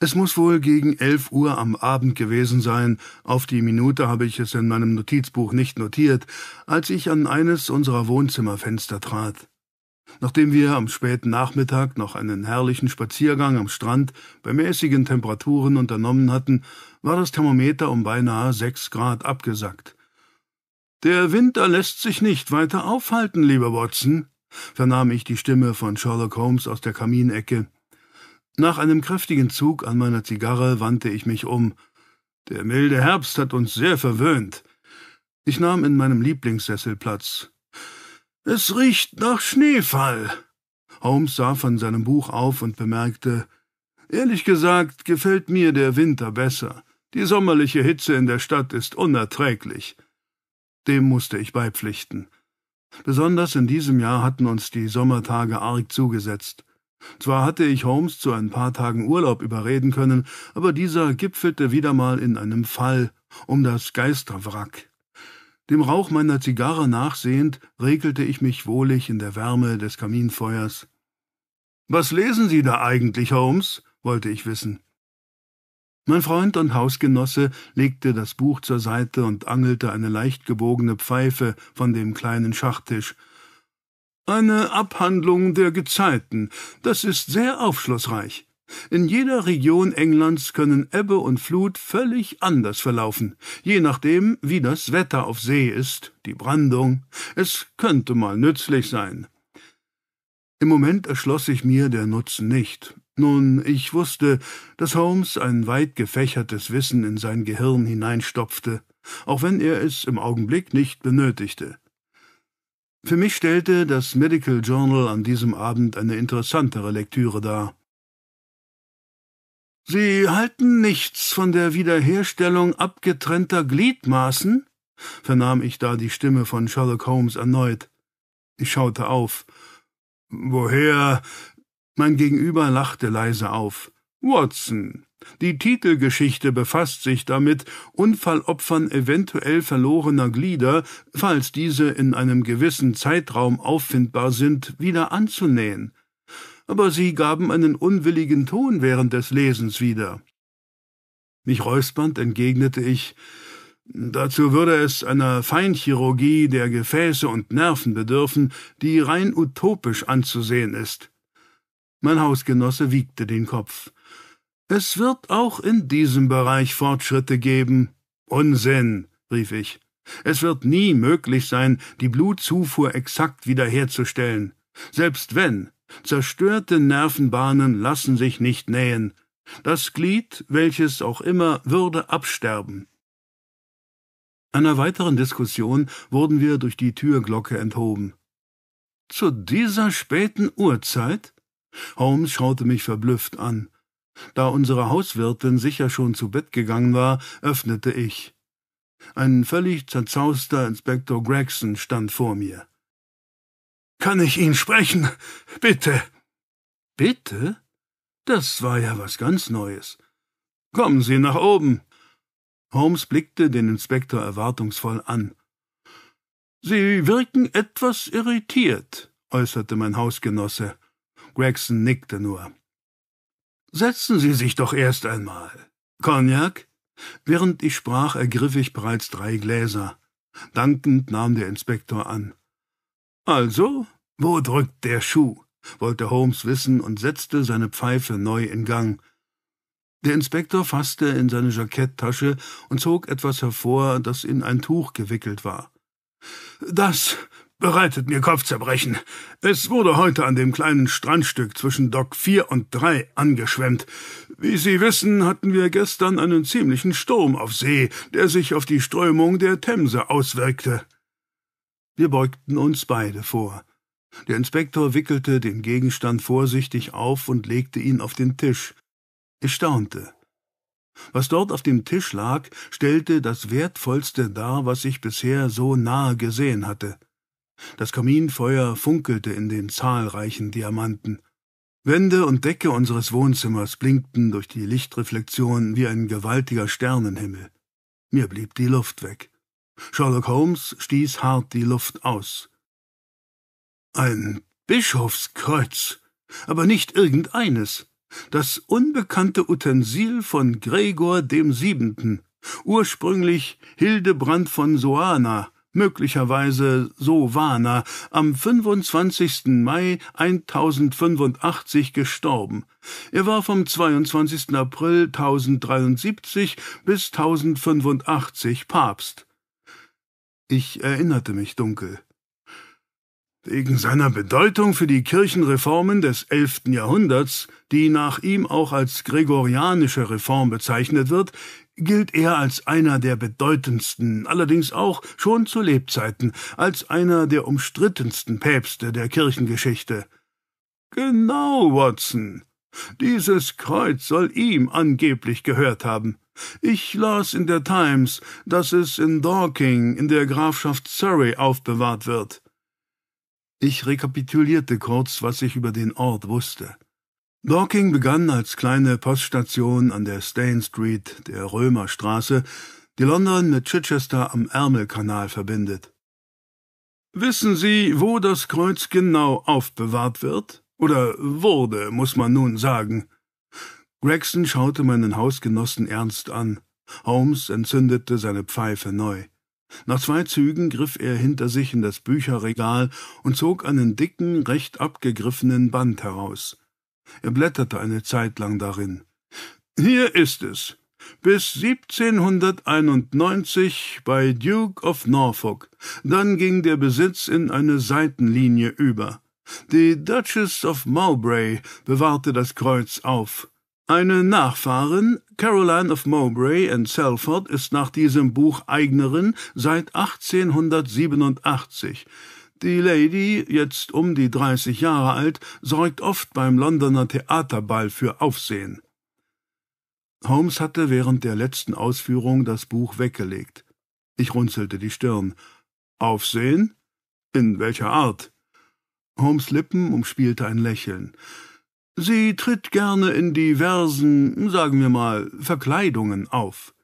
Es muss wohl gegen elf Uhr am Abend gewesen sein, auf die Minute habe ich es in meinem Notizbuch nicht notiert, als ich an eines unserer Wohnzimmerfenster trat. Nachdem wir am späten Nachmittag noch einen herrlichen Spaziergang am Strand bei mäßigen Temperaturen unternommen hatten, war das Thermometer um beinahe sechs Grad abgesackt. Der Winter lässt sich nicht weiter aufhalten, lieber Watson, vernahm ich die Stimme von Sherlock Holmes aus der Kaminecke. Nach einem kräftigen Zug an meiner Zigarre wandte ich mich um. Der milde Herbst hat uns sehr verwöhnt. Ich nahm in meinem Lieblingssessel Platz. Es riecht nach Schneefall. Holmes sah von seinem Buch auf und bemerkte Ehrlich gesagt gefällt mir der Winter besser. Die sommerliche Hitze in der Stadt ist unerträglich. Dem musste ich beipflichten. Besonders in diesem Jahr hatten uns die Sommertage arg zugesetzt. Zwar hatte ich Holmes zu ein paar Tagen Urlaub überreden können, aber dieser gipfelte wieder mal in einem Fall um das Geisterwrack. Dem Rauch meiner Zigarre nachsehend, regelte ich mich wohlig in der Wärme des Kaminfeuers. Was lesen Sie da eigentlich, Holmes? wollte ich wissen. Mein Freund und Hausgenosse legte das Buch zur Seite und angelte eine leicht gebogene Pfeife von dem kleinen Schachtisch, eine Abhandlung der Gezeiten. Das ist sehr aufschlussreich. In jeder Region Englands können Ebbe und Flut völlig anders verlaufen, je nachdem, wie das Wetter auf See ist, die Brandung. Es könnte mal nützlich sein. Im Moment erschloss sich mir der Nutzen nicht. Nun, ich wusste, dass Holmes ein weit gefächertes Wissen in sein Gehirn hineinstopfte, auch wenn er es im Augenblick nicht benötigte. Für mich stellte das Medical Journal an diesem Abend eine interessantere Lektüre dar. Sie halten nichts von der Wiederherstellung abgetrennter Gliedmaßen? vernahm ich da die Stimme von Sherlock Holmes erneut. Ich schaute auf. Woher? Mein Gegenüber lachte leise auf. Watson, die Titelgeschichte befasst sich damit, Unfallopfern eventuell verlorener Glieder, falls diese in einem gewissen Zeitraum auffindbar sind, wieder anzunähen. Aber Sie gaben einen unwilligen Ton während des Lesens wieder. Mich räuspernd entgegnete ich, Dazu würde es einer Feinchirurgie der Gefäße und Nerven bedürfen, die rein utopisch anzusehen ist. Mein Hausgenosse wiegte den Kopf. Es wird auch in diesem Bereich Fortschritte geben. Unsinn, rief ich. Es wird nie möglich sein, die Blutzufuhr exakt wiederherzustellen. Selbst wenn, zerstörte Nervenbahnen lassen sich nicht nähen. Das Glied, welches auch immer, würde absterben. Einer weiteren Diskussion wurden wir durch die Türglocke enthoben. Zu dieser späten Uhrzeit? Holmes schaute mich verblüfft an. Da unsere Hauswirtin sicher schon zu Bett gegangen war, öffnete ich. Ein völlig zerzauster Inspektor Gregson stand vor mir. Kann ich ihn sprechen? Bitte. Bitte? Das war ja was ganz Neues. Kommen Sie nach oben. Holmes blickte den Inspektor erwartungsvoll an. Sie wirken etwas irritiert, äußerte mein Hausgenosse. Gregson nickte nur. Setzen Sie sich doch erst einmal. Cognac? Während ich sprach, ergriff ich bereits drei Gläser. Dankend nahm der Inspektor an. Also, wo drückt der Schuh? wollte Holmes wissen und setzte seine Pfeife neu in Gang. Der Inspektor fasste in seine Jacketttasche und zog etwas hervor, das in ein Tuch gewickelt war. Das bereitet mir Kopfzerbrechen. Es wurde heute an dem kleinen Strandstück zwischen Dock 4 und 3 angeschwemmt. Wie Sie wissen, hatten wir gestern einen ziemlichen Sturm auf See, der sich auf die Strömung der Themse auswirkte. Wir beugten uns beide vor. Der Inspektor wickelte den Gegenstand vorsichtig auf und legte ihn auf den Tisch. Ich staunte. Was dort auf dem Tisch lag, stellte das Wertvollste dar, was ich bisher so nahe gesehen hatte. Das Kaminfeuer funkelte in den zahlreichen Diamanten. Wände und Decke unseres Wohnzimmers blinkten durch die Lichtreflexion wie ein gewaltiger Sternenhimmel. Mir blieb die Luft weg. Sherlock Holmes stieß hart die Luft aus. Ein Bischofskreuz, aber nicht irgendeines. Das unbekannte Utensil von Gregor dem Siebenten, ursprünglich Hildebrand von Soana, möglicherweise Sovana, am 25. Mai 1085 gestorben. Er war vom 22. April 1073 bis 1085 Papst. Ich erinnerte mich dunkel. Wegen seiner Bedeutung für die Kirchenreformen des elften Jahrhunderts, die nach ihm auch als gregorianische Reform bezeichnet wird, gilt er als einer der bedeutendsten, allerdings auch schon zu Lebzeiten als einer der umstrittensten Päpste der Kirchengeschichte. Genau, Watson. Dieses Kreuz soll ihm angeblich gehört haben. Ich las in der Times, dass es in Dorking in der Grafschaft Surrey aufbewahrt wird. Ich rekapitulierte kurz, was ich über den Ort wusste. Dorking begann als kleine Poststation an der Stane Street der Römerstraße, die London mit Chichester am Ärmelkanal verbindet. Wissen Sie, wo das Kreuz genau aufbewahrt wird? Oder wurde, muss man nun sagen. Gregson schaute meinen Hausgenossen ernst an. Holmes entzündete seine Pfeife neu. Nach zwei Zügen griff er hinter sich in das Bücherregal und zog einen dicken, recht abgegriffenen Band heraus. Er blätterte eine Zeit lang darin. Hier ist es. Bis 1791 bei Duke of Norfolk. Dann ging der Besitz in eine Seitenlinie über. Die Duchess of Mowbray bewahrte das Kreuz auf. Eine Nachfahrin, Caroline of Mowbray and Salford, ist nach diesem Buch Eignerin seit 1887. Die Lady, jetzt um die dreißig Jahre alt, sorgt oft beim Londoner Theaterball für Aufsehen. Holmes hatte während der letzten Ausführung das Buch weggelegt. Ich runzelte die Stirn. Aufsehen? In welcher Art? Holmes Lippen umspielte ein Lächeln. Sie tritt gerne in diversen, sagen wir mal, Verkleidungen auf.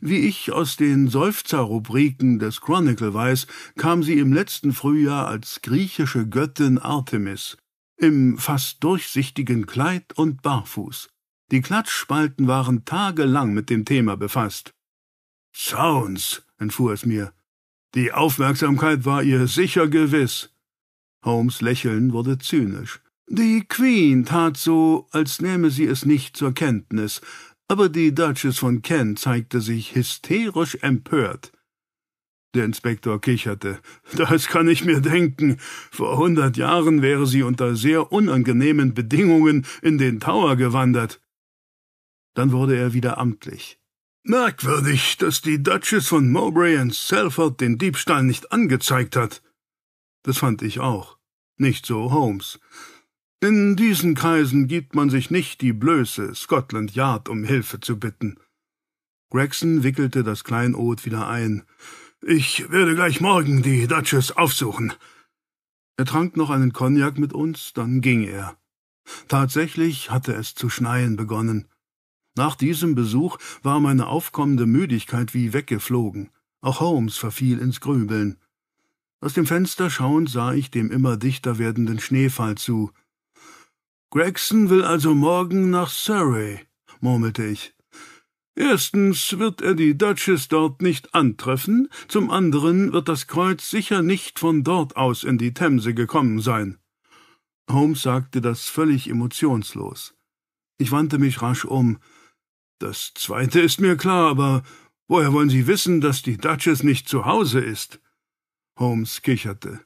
Wie ich aus den Seufzerrubriken des Chronicle weiß, kam sie im letzten Frühjahr als griechische Göttin Artemis, im fast durchsichtigen Kleid und barfuß. Die Klatschspalten waren tagelang mit dem Thema befasst. Sounds, entfuhr es mir. Die Aufmerksamkeit war ihr sicher gewiss. Holmes Lächeln wurde zynisch. Die Queen tat so, als nähme sie es nicht zur Kenntnis, aber die Duchess von Kent zeigte sich hysterisch empört. Der Inspektor kicherte. Das kann ich mir denken. Vor hundert Jahren wäre sie unter sehr unangenehmen Bedingungen in den Tower gewandert. Dann wurde er wieder amtlich. Merkwürdig, dass die Duchess von Mowbray and Salford den Diebstahl nicht angezeigt hat. Das fand ich auch. Nicht so Holmes. In diesen Kreisen gibt man sich nicht die Blöße, Scotland Yard um Hilfe zu bitten. Gregson wickelte das Kleinod wieder ein. Ich werde gleich morgen die Duchess aufsuchen. Er trank noch einen Cognac mit uns, dann ging er. Tatsächlich hatte es zu schneien begonnen. Nach diesem Besuch war meine aufkommende Müdigkeit wie weggeflogen. Auch Holmes verfiel ins Grübeln. Aus dem Fenster schauend sah ich dem immer dichter werdenden Schneefall zu. Gregson will also morgen nach Surrey, murmelte ich. Erstens wird er die Duchess dort nicht antreffen, zum anderen wird das Kreuz sicher nicht von dort aus in die Themse gekommen sein. Holmes sagte das völlig emotionslos. Ich wandte mich rasch um. Das zweite ist mir klar, aber woher wollen Sie wissen, dass die Duchess nicht zu Hause ist? Holmes kicherte.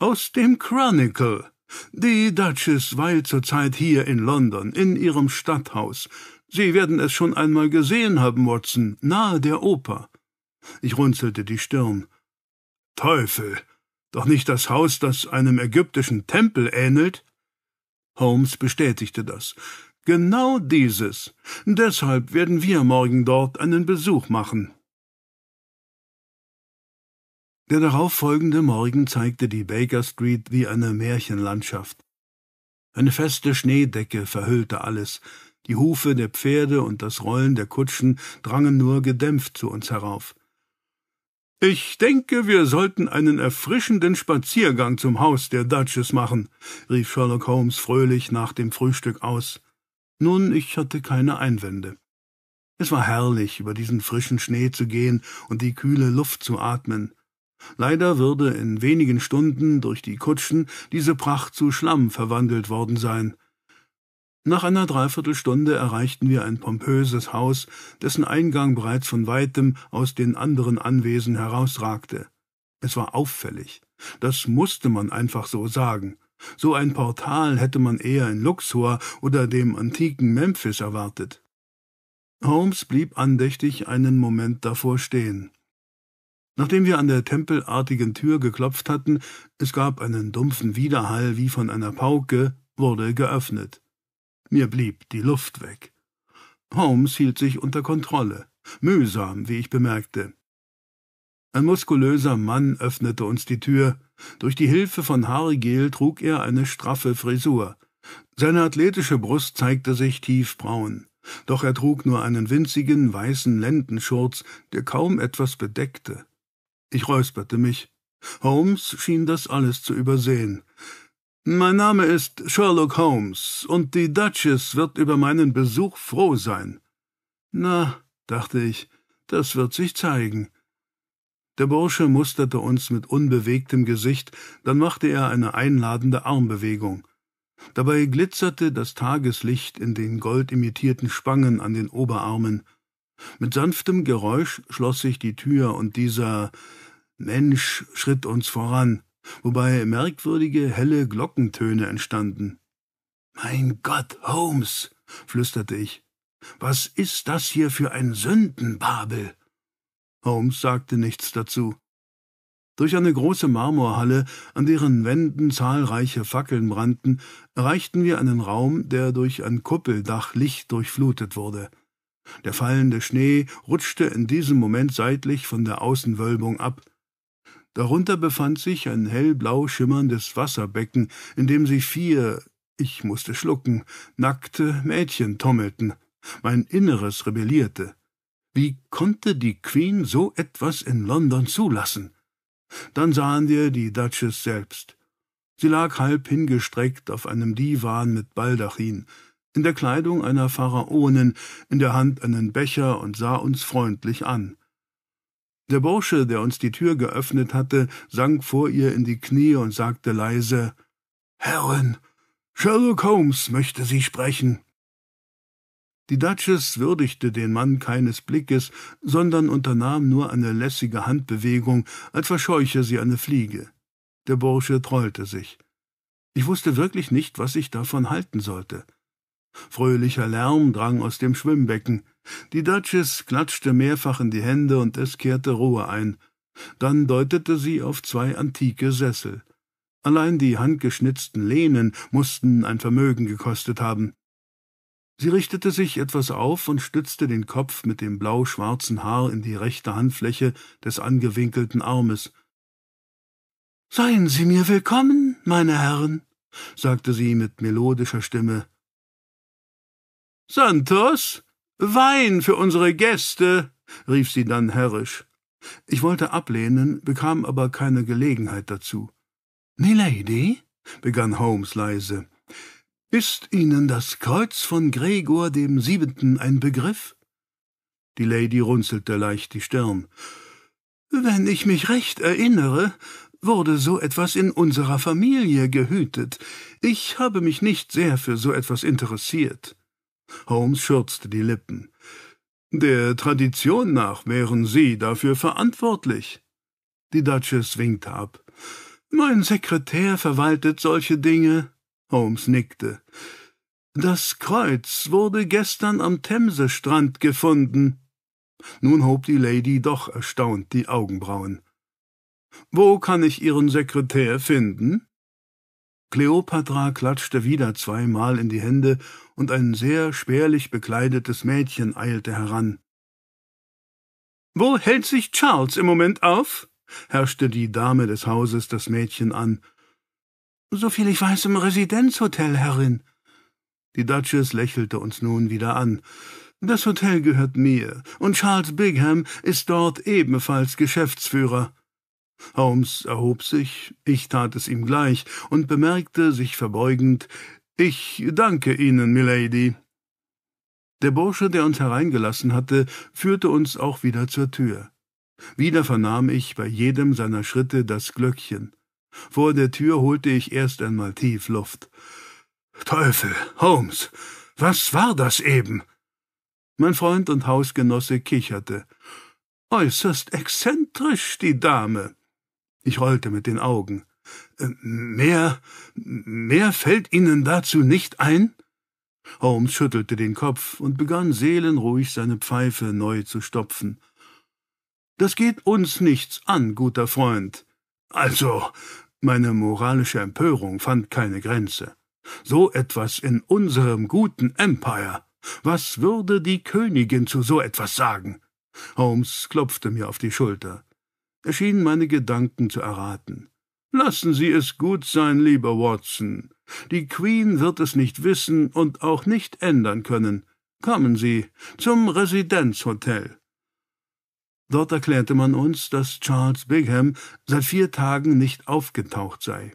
Aus dem Chronicle. Die Duchess weilt zurzeit hier in London, in ihrem Stadthaus. Sie werden es schon einmal gesehen haben, Watson, nahe der Oper. Ich runzelte die Stirn. Teufel! Doch nicht das Haus, das einem ägyptischen Tempel ähnelt? Holmes bestätigte das. Genau dieses. Deshalb werden wir morgen dort einen Besuch machen. Der darauffolgende Morgen zeigte die Baker Street wie eine Märchenlandschaft. Eine feste Schneedecke verhüllte alles, die Hufe der Pferde und das Rollen der Kutschen drangen nur gedämpft zu uns herauf. Ich denke, wir sollten einen erfrischenden Spaziergang zum Haus der Duchess machen, rief Sherlock Holmes fröhlich nach dem Frühstück aus. Nun, ich hatte keine Einwände. Es war herrlich, über diesen frischen Schnee zu gehen und die kühle Luft zu atmen. Leider würde in wenigen Stunden durch die Kutschen diese Pracht zu Schlamm verwandelt worden sein. Nach einer Dreiviertelstunde erreichten wir ein pompöses Haus, dessen Eingang bereits von weitem aus den anderen Anwesen herausragte. Es war auffällig. Das musste man einfach so sagen. So ein Portal hätte man eher in Luxor oder dem antiken Memphis erwartet. Holmes blieb andächtig einen Moment davor stehen. Nachdem wir an der tempelartigen Tür geklopft hatten, es gab einen dumpfen Widerhall wie von einer Pauke, wurde geöffnet. Mir blieb die Luft weg. Holmes hielt sich unter Kontrolle, mühsam, wie ich bemerkte. Ein muskulöser Mann öffnete uns die Tür. Durch die Hilfe von Haargel trug er eine straffe Frisur. Seine athletische Brust zeigte sich tiefbraun doch er trug nur einen winzigen weißen Lendenschurz, der kaum etwas bedeckte. Ich räusperte mich. Holmes schien das alles zu übersehen. Mein Name ist Sherlock Holmes, und die Duchess wird über meinen Besuch froh sein. Na, dachte ich, das wird sich zeigen. Der Bursche musterte uns mit unbewegtem Gesicht, dann machte er eine einladende Armbewegung. Dabei glitzerte das Tageslicht in den goldimitierten Spangen an den Oberarmen. Mit sanftem Geräusch schloss sich die Tür, und dieser Mensch schritt uns voran, wobei merkwürdige helle Glockentöne entstanden. Mein Gott, Holmes, flüsterte ich, was ist das hier für ein Sündenbabel? Holmes sagte nichts dazu. Durch eine große Marmorhalle, an deren Wänden zahlreiche Fackeln brannten, erreichten wir einen Raum, der durch ein Kuppeldach Licht durchflutet wurde. Der fallende Schnee rutschte in diesem Moment seitlich von der Außenwölbung ab. Darunter befand sich ein hellblau schimmerndes Wasserbecken, in dem sich vier, ich musste schlucken, nackte Mädchen tummelten. Mein Inneres rebellierte. Wie konnte die Queen so etwas in London zulassen? Dann sahen wir die Duchess selbst. Sie lag halb hingestreckt auf einem Divan mit Baldachin, in der Kleidung einer Pharaonin, in der Hand einen Becher und sah uns freundlich an. Der Bursche, der uns die Tür geöffnet hatte, sank vor ihr in die Knie und sagte leise Herrin, Sherlock Holmes möchte Sie sprechen. Die Duchess würdigte den Mann keines Blickes, sondern unternahm nur eine lässige Handbewegung, als verscheuche sie eine Fliege. Der Bursche trollte sich. Ich wusste wirklich nicht, was ich davon halten sollte. Fröhlicher Lärm drang aus dem Schwimmbecken. Die Duchess klatschte mehrfach in die Hände und es kehrte Ruhe ein. Dann deutete sie auf zwei antike Sessel. Allein die handgeschnitzten Lehnen mussten ein Vermögen gekostet haben. Sie richtete sich etwas auf und stützte den Kopf mit dem blau-schwarzen Haar in die rechte Handfläche des angewinkelten Armes. Seien Sie mir willkommen, meine Herren, sagte sie mit melodischer Stimme. Santos, Wein für unsere Gäste, rief sie dann herrisch. Ich wollte ablehnen, bekam aber keine Gelegenheit dazu. Milady, begann Holmes leise, ist Ihnen das Kreuz von Gregor dem Siebenten ein Begriff? Die Lady runzelte leicht die Stirn. Wenn ich mich recht erinnere, wurde so etwas in unserer Familie gehütet. Ich habe mich nicht sehr für so etwas interessiert. Holmes schürzte die Lippen. Der Tradition nach wären Sie dafür verantwortlich. Die Duchess winkte ab. Mein Sekretär verwaltet solche Dinge. Holmes nickte. Das Kreuz wurde gestern am Themsestrand gefunden. Nun hob die Lady doch erstaunt die Augenbrauen. Wo kann ich Ihren Sekretär finden? Kleopatra klatschte wieder zweimal in die Hände, und ein sehr spärlich bekleidetes Mädchen eilte heran. Wo hält sich Charles im Moment auf? herrschte die Dame des Hauses das Mädchen an Soviel ich weiß, im Residenzhotel, Herrin. Die Duchess lächelte uns nun wieder an. Das Hotel gehört mir, und Charles Bigham ist dort ebenfalls Geschäftsführer. Holmes erhob sich, ich tat es ihm gleich und bemerkte, sich verbeugend, ich danke Ihnen, Milady. Der Bursche, der uns hereingelassen hatte, führte uns auch wieder zur Tür. Wieder vernahm ich bei jedem seiner Schritte das Glöckchen. Vor der Tür holte ich erst einmal tief Luft. Teufel, Holmes, was war das eben? Mein Freund und Hausgenosse kicherte. Äußerst exzentrisch, die Dame. Ich rollte mit den Augen. Äh, mehr, mehr fällt Ihnen dazu nicht ein? Holmes schüttelte den Kopf und begann seelenruhig seine Pfeife neu zu stopfen. Das geht uns nichts an, guter Freund. Also, meine moralische Empörung fand keine Grenze. So etwas in unserem guten Empire. Was würde die Königin zu so etwas sagen? Holmes klopfte mir auf die Schulter. Er schien meine Gedanken zu erraten. Lassen Sie es gut sein, lieber Watson. Die Queen wird es nicht wissen und auch nicht ändern können. Kommen Sie zum Residenzhotel. Dort erklärte man uns, dass Charles Bigham seit vier Tagen nicht aufgetaucht sei.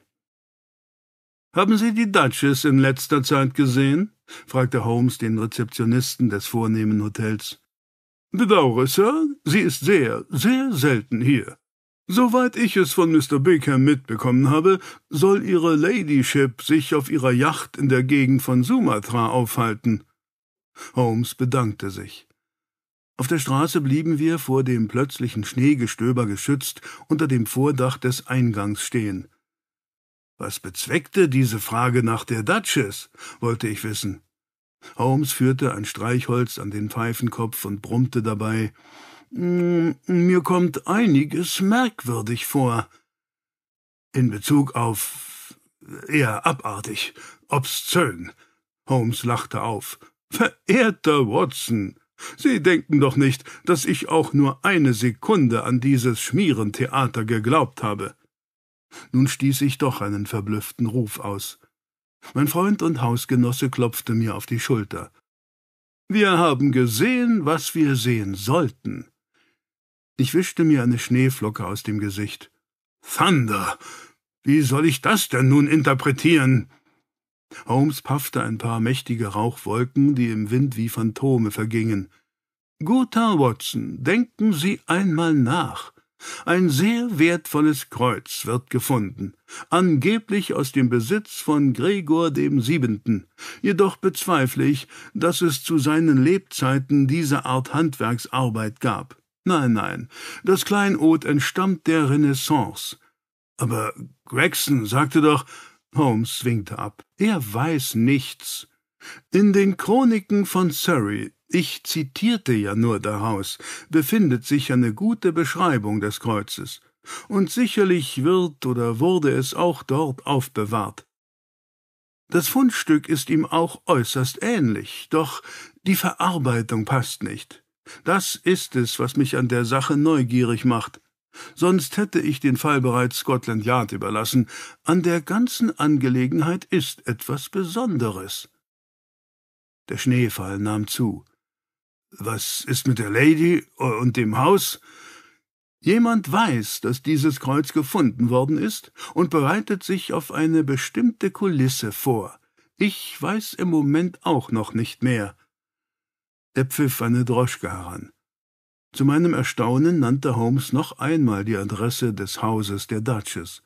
Haben Sie die Duchess in letzter Zeit gesehen? fragte Holmes den Rezeptionisten des vornehmen Hotels. Bedauere, Sir, sie ist sehr, sehr selten hier. Soweit ich es von Mr. Bigham mitbekommen habe, soll Ihre Ladyship sich auf ihrer Yacht in der Gegend von Sumatra aufhalten. Holmes bedankte sich. Auf der Straße blieben wir vor dem plötzlichen Schneegestöber geschützt unter dem Vordach des Eingangs stehen. Was bezweckte diese Frage nach der Duchess? wollte ich wissen. Holmes führte ein Streichholz an den Pfeifenkopf und brummte dabei hm, mir kommt einiges merkwürdig vor. In Bezug auf eher abartig, obszön. Holmes lachte auf. Verehrter Watson, Sie denken doch nicht, dass ich auch nur eine Sekunde an dieses Schmierentheater geglaubt habe. Nun stieß ich doch einen verblüfften Ruf aus. Mein Freund und Hausgenosse klopfte mir auf die Schulter. Wir haben gesehen, was wir sehen sollten. Ich wischte mir eine Schneeflocke aus dem Gesicht. Thunder! Wie soll ich das denn nun interpretieren? Holmes paffte ein paar mächtige Rauchwolken, die im Wind wie Phantome vergingen. Guter Watson, denken Sie einmal nach. Ein sehr wertvolles Kreuz wird gefunden, angeblich aus dem Besitz von Gregor dem Siebenten. Jedoch bezweifle ich, dass es zu seinen Lebzeiten diese Art Handwerksarbeit gab. Nein, nein, das Kleinod entstammt der Renaissance. Aber Gregson sagte doch, Holmes winkte ab, er weiß nichts. In den Chroniken von Surrey, ich zitierte ja nur daraus, befindet sich eine gute Beschreibung des Kreuzes. Und sicherlich wird oder wurde es auch dort aufbewahrt. Das Fundstück ist ihm auch äußerst ähnlich, doch die Verarbeitung passt nicht. Das ist es, was mich an der Sache neugierig macht. Sonst hätte ich den Fall bereits Scotland Yard überlassen. An der ganzen Angelegenheit ist etwas Besonderes. Der Schneefall nahm zu. Was ist mit der Lady und dem Haus? Jemand weiß, dass dieses Kreuz gefunden worden ist und bereitet sich auf eine bestimmte Kulisse vor. Ich weiß im Moment auch noch nicht mehr. Er pfiff eine Droschke heran. Zu meinem Erstaunen nannte Holmes noch einmal die Adresse des Hauses der Duchess.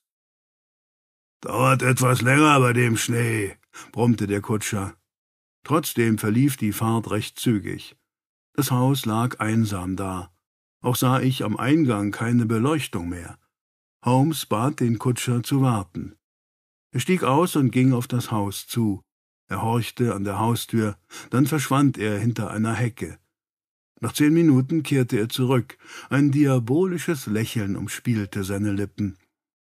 Dauert etwas länger bei dem Schnee, brummte der Kutscher. Trotzdem verlief die Fahrt recht zügig. Das Haus lag einsam da. Auch sah ich am Eingang keine Beleuchtung mehr. Holmes bat den Kutscher zu warten. Er stieg aus und ging auf das Haus zu. Er horchte an der Haustür, dann verschwand er hinter einer Hecke. Nach zehn Minuten kehrte er zurück, ein diabolisches Lächeln umspielte seine Lippen.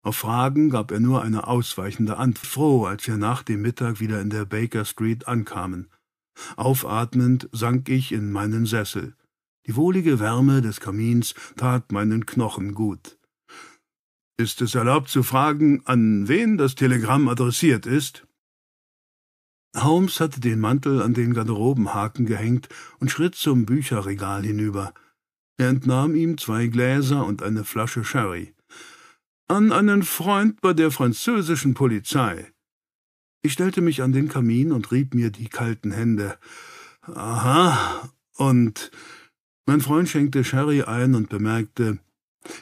Auf Fragen gab er nur eine ausweichende Antwort, froh, als wir nach dem Mittag wieder in der Baker Street ankamen. Aufatmend sank ich in meinen Sessel. Die wohlige Wärme des Kamins tat meinen Knochen gut. Ist es erlaubt zu fragen, an wen das Telegramm adressiert ist? Holmes hatte den Mantel an den Garderobenhaken gehängt und schritt zum Bücherregal hinüber. Er entnahm ihm zwei Gläser und eine Flasche Sherry. An einen Freund bei der französischen Polizei. Ich stellte mich an den Kamin und rieb mir die kalten Hände. Aha, und mein Freund schenkte Sherry ein und bemerkte,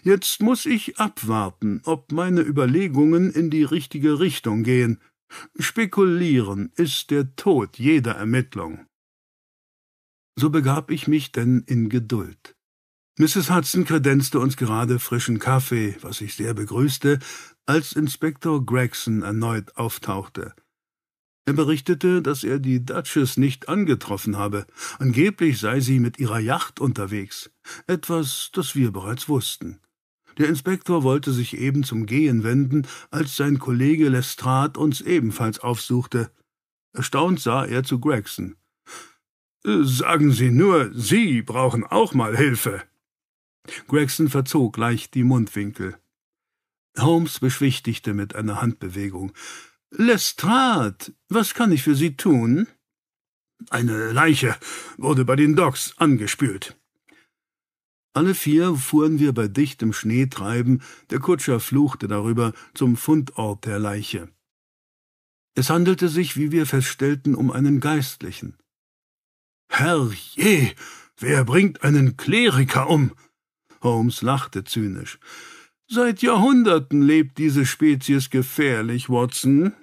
Jetzt muss ich abwarten, ob meine Überlegungen in die richtige Richtung gehen. Spekulieren ist der Tod jeder Ermittlung. So begab ich mich denn in Geduld. Mrs. Hudson kredenzte uns gerade frischen Kaffee, was ich sehr begrüßte, als Inspektor Gregson erneut auftauchte. Er berichtete, dass er die Duchess nicht angetroffen habe. Angeblich sei sie mit ihrer Yacht unterwegs. Etwas, das wir bereits wussten. Der Inspektor wollte sich eben zum Gehen wenden, als sein Kollege Lestrade uns ebenfalls aufsuchte. Erstaunt sah er zu Gregson. Sagen Sie nur, Sie brauchen auch mal Hilfe. Gregson verzog leicht die Mundwinkel. Holmes beschwichtigte mit einer Handbewegung. Lestrade, was kann ich für Sie tun? Eine Leiche wurde bei den Docks angespült. Alle vier fuhren wir bei dichtem Schneetreiben, der Kutscher fluchte darüber, zum Fundort der Leiche. Es handelte sich, wie wir feststellten, um einen Geistlichen. Herrje, wer bringt einen Kleriker um? Holmes lachte zynisch. Seit Jahrhunderten lebt diese Spezies gefährlich, Watson.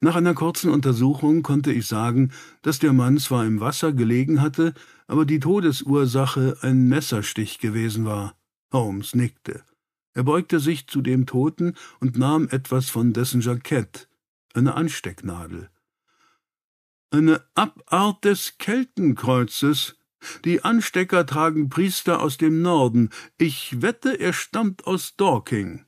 Nach einer kurzen Untersuchung konnte ich sagen, dass der Mann zwar im Wasser gelegen hatte, aber die Todesursache ein Messerstich gewesen war. Holmes nickte. Er beugte sich zu dem Toten und nahm etwas von dessen Jackett, eine Anstecknadel. Eine Abart des Keltenkreuzes, die Anstecker tragen Priester aus dem Norden. Ich wette, er stammt aus Dorking.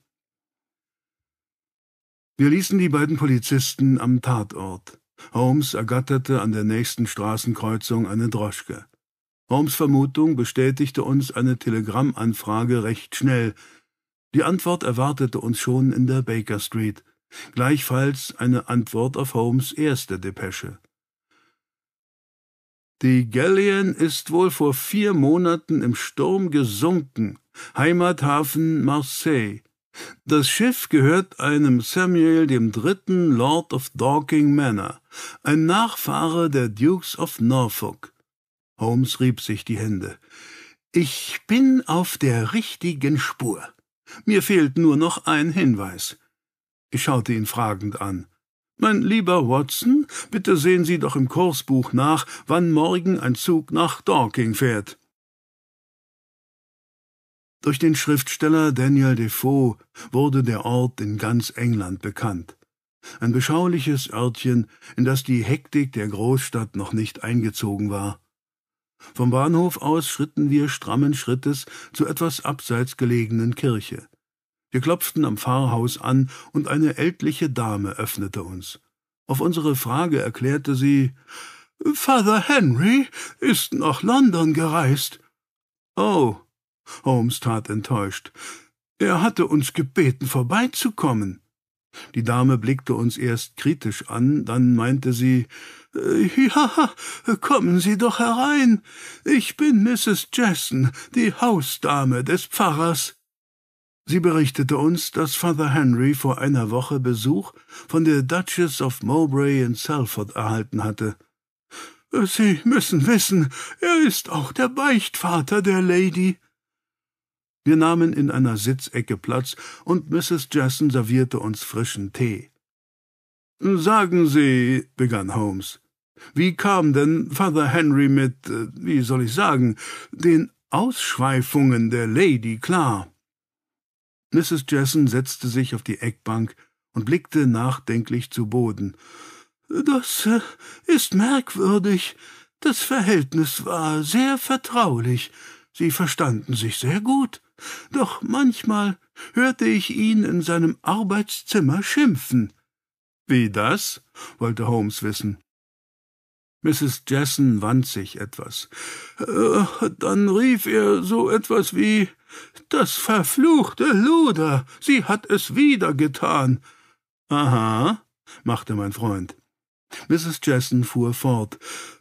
Wir ließen die beiden Polizisten am Tatort. Holmes ergatterte an der nächsten Straßenkreuzung eine Droschke. Holmes Vermutung bestätigte uns eine Telegrammanfrage recht schnell. Die Antwort erwartete uns schon in der Baker Street. Gleichfalls eine Antwort auf Holmes erste Depesche. Die Galleon ist wohl vor vier Monaten im Sturm gesunken. Heimathafen Marseille. Das Schiff gehört einem Samuel dem Dritten Lord of Dorking Manor, ein Nachfahre der Dukes of Norfolk. Holmes rieb sich die Hände. Ich bin auf der richtigen Spur. Mir fehlt nur noch ein Hinweis. Ich schaute ihn fragend an. Mein lieber Watson, bitte sehen Sie doch im Kursbuch nach, wann morgen ein Zug nach Dorking fährt. Durch den Schriftsteller Daniel Defoe wurde der Ort in ganz England bekannt. Ein beschauliches Örtchen, in das die Hektik der Großstadt noch nicht eingezogen war. Vom Bahnhof aus schritten wir strammen Schrittes zur etwas abseits gelegenen Kirche. Wir klopften am Pfarrhaus an, und eine ältliche Dame öffnete uns. Auf unsere Frage erklärte sie Father Henry ist nach London gereist. Oh. Holmes tat enttäuscht. Er hatte uns gebeten, vorbeizukommen. Die Dame blickte uns erst kritisch an, dann meinte sie Ja, kommen Sie doch herein. Ich bin Mrs. Jessen, die Hausdame des Pfarrers. Sie berichtete uns, dass Father Henry vor einer Woche Besuch von der Duchess of Mowbray in Salford erhalten hatte. Sie müssen wissen, er ist auch der Beichtvater der Lady. Wir nahmen in einer Sitzecke Platz, und Mrs. Jessen servierte uns frischen Tee. Sagen Sie, begann Holmes, wie kam denn Father Henry mit, äh, wie soll ich sagen, den Ausschweifungen der Lady klar? Mrs. Jessen setzte sich auf die Eckbank und blickte nachdenklich zu Boden. Das äh, ist merkwürdig. Das Verhältnis war sehr vertraulich. Sie verstanden sich sehr gut. Doch manchmal hörte ich ihn in seinem Arbeitszimmer schimpfen. Wie das? wollte Holmes wissen. Mrs. Jessen wand sich etwas. Äh, dann rief er so etwas wie Das verfluchte Luder, sie hat es wieder getan. Aha, machte mein Freund. Mrs. Jessen fuhr fort.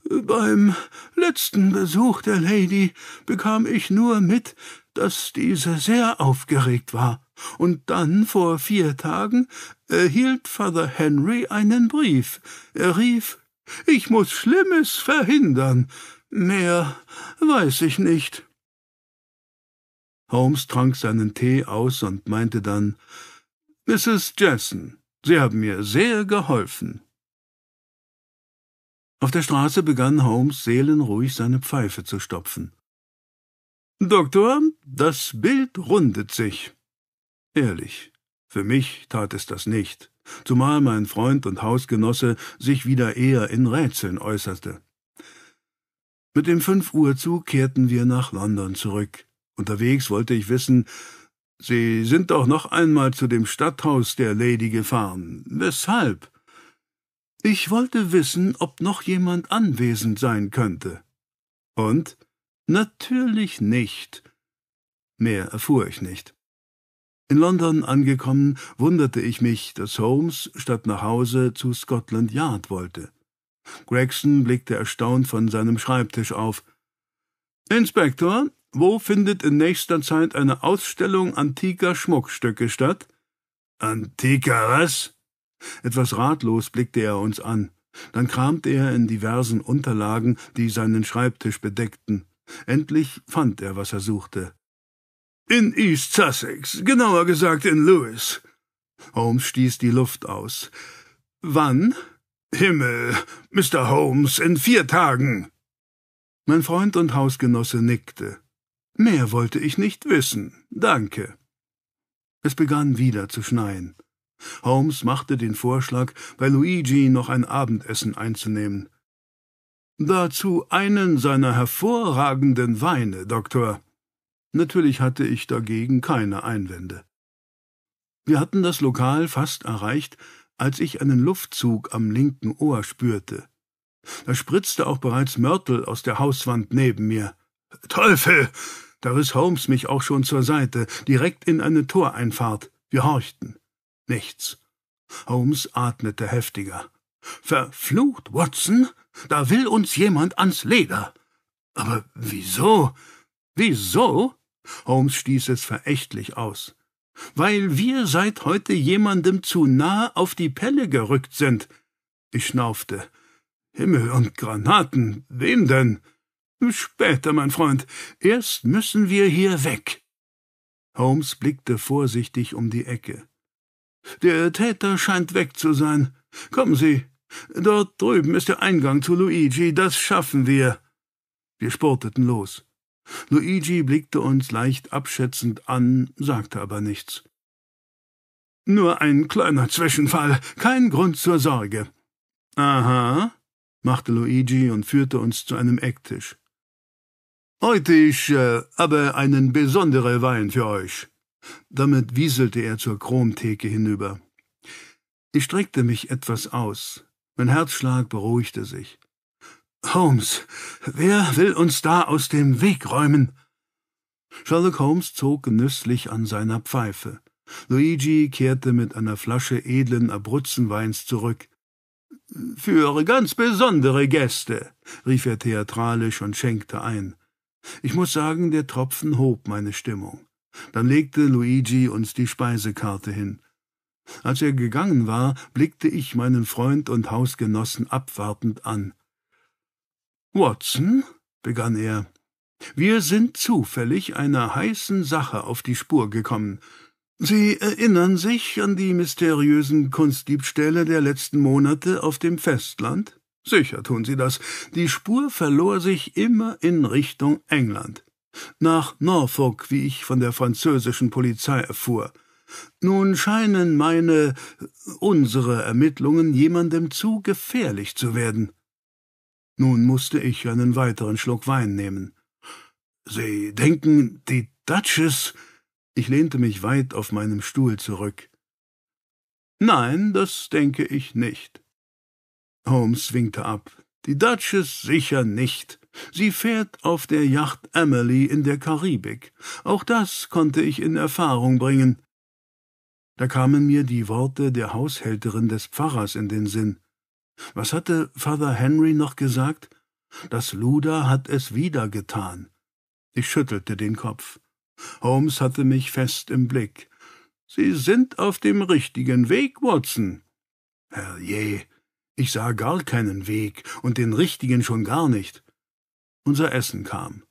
Beim letzten Besuch der Lady bekam ich nur mit, dass diese sehr aufgeregt war. Und dann, vor vier Tagen, erhielt Father Henry einen Brief. Er rief Ich muss Schlimmes verhindern. Mehr weiß ich nicht. Holmes trank seinen Tee aus und meinte dann Mrs. Jessen, Sie haben mir sehr geholfen. Auf der Straße begann Holmes seelenruhig seine Pfeife zu stopfen. Doktor, das Bild rundet sich. Ehrlich, für mich tat es das nicht, zumal mein Freund und Hausgenosse sich wieder eher in Rätseln äußerte. Mit dem Fünf-Uhr-Zug kehrten wir nach London zurück. Unterwegs wollte ich wissen, Sie sind doch noch einmal zu dem Stadthaus der Lady gefahren. Weshalb? Ich wollte wissen, ob noch jemand anwesend sein könnte. Und? Natürlich nicht. Mehr erfuhr ich nicht. In London angekommen, wunderte ich mich, dass Holmes statt nach Hause zu Scotland Yard wollte. Gregson blickte erstaunt von seinem Schreibtisch auf. Inspektor, wo findet in nächster Zeit eine Ausstellung antiker Schmuckstücke statt? Antiker was? Etwas ratlos blickte er uns an. Dann kramte er in diversen Unterlagen, die seinen Schreibtisch bedeckten. Endlich fand er, was er suchte. In East Sussex, genauer gesagt in Lewis. Holmes stieß die Luft aus. Wann? Himmel, Mr. Holmes, in vier Tagen. Mein Freund und Hausgenosse nickte. Mehr wollte ich nicht wissen. Danke. Es begann wieder zu schneien. Holmes machte den Vorschlag, bei Luigi noch ein Abendessen einzunehmen. Dazu einen seiner hervorragenden Weine, Doktor. Natürlich hatte ich dagegen keine Einwände. Wir hatten das Lokal fast erreicht, als ich einen Luftzug am linken Ohr spürte. Da spritzte auch bereits Mörtel aus der Hauswand neben mir. Teufel! Da riss Holmes mich auch schon zur Seite, direkt in eine Toreinfahrt. Wir horchten. Nichts. Holmes atmete heftiger. Verflucht, Watson, da will uns jemand ans Leder. Aber wieso? Wieso? Holmes stieß es verächtlich aus. Weil wir seit heute jemandem zu nah auf die Pelle gerückt sind. Ich schnaufte. Himmel und Granaten, wem denn? Später, mein Freund. Erst müssen wir hier weg. Holmes blickte vorsichtig um die Ecke. Der Täter scheint weg zu sein. Kommen Sie. Dort drüben ist der Eingang zu Luigi. Das schaffen wir. Wir sporteten los. Luigi blickte uns leicht abschätzend an, sagte aber nichts. Nur ein kleiner Zwischenfall, kein Grund zur Sorge. Aha, machte Luigi und führte uns zu einem Ecktisch. Heute ich äh, aber einen besonderen Wein für euch. Damit wieselte er zur Chromtheke hinüber. Ich streckte mich etwas aus. Mein Herzschlag beruhigte sich. Holmes, wer will uns da aus dem Weg räumen? Sherlock Holmes zog genüsslich an seiner Pfeife. Luigi kehrte mit einer Flasche edlen Abruzzenweins zurück. Für ganz besondere Gäste, rief er theatralisch und schenkte ein. Ich muss sagen, der Tropfen hob meine Stimmung. Dann legte Luigi uns die Speisekarte hin. Als er gegangen war, blickte ich meinen Freund und Hausgenossen abwartend an. Watson, begann er, wir sind zufällig einer heißen Sache auf die Spur gekommen. Sie erinnern sich an die mysteriösen Kunstdiebstähle der letzten Monate auf dem Festland? Sicher tun sie das. Die Spur verlor sich immer in Richtung England. Nach Norfolk, wie ich von der französischen Polizei erfuhr. Nun scheinen meine, unsere Ermittlungen jemandem zu gefährlich zu werden. Nun musste ich einen weiteren Schluck Wein nehmen. Sie denken, die Duchess. Ich lehnte mich weit auf meinem Stuhl zurück. Nein, das denke ich nicht. Holmes winkte ab. Die Duchess sicher nicht. Sie fährt auf der Yacht Emily in der Karibik. Auch das konnte ich in Erfahrung bringen. Da kamen mir die Worte der Haushälterin des Pfarrers in den Sinn. Was hatte Father Henry noch gesagt? Das Luder hat es wieder getan. Ich schüttelte den Kopf. Holmes hatte mich fest im Blick. Sie sind auf dem richtigen Weg, Watson. Herrje, Ich sah gar keinen Weg und den richtigen schon gar nicht. Unser Essen kam.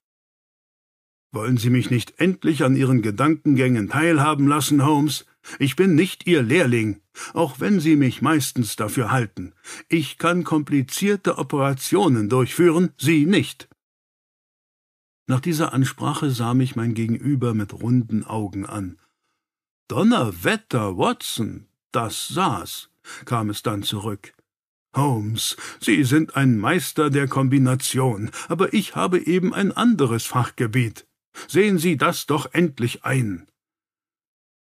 Wollen Sie mich nicht endlich an Ihren Gedankengängen teilhaben lassen, Holmes? Ich bin nicht Ihr Lehrling, auch wenn Sie mich meistens dafür halten. Ich kann komplizierte Operationen durchführen, Sie nicht. Nach dieser Ansprache sah mich mein Gegenüber mit runden Augen an. Donnerwetter, Watson, das saß, kam es dann zurück. Holmes, Sie sind ein Meister der Kombination, aber ich habe eben ein anderes Fachgebiet. Sehen Sie das doch endlich ein.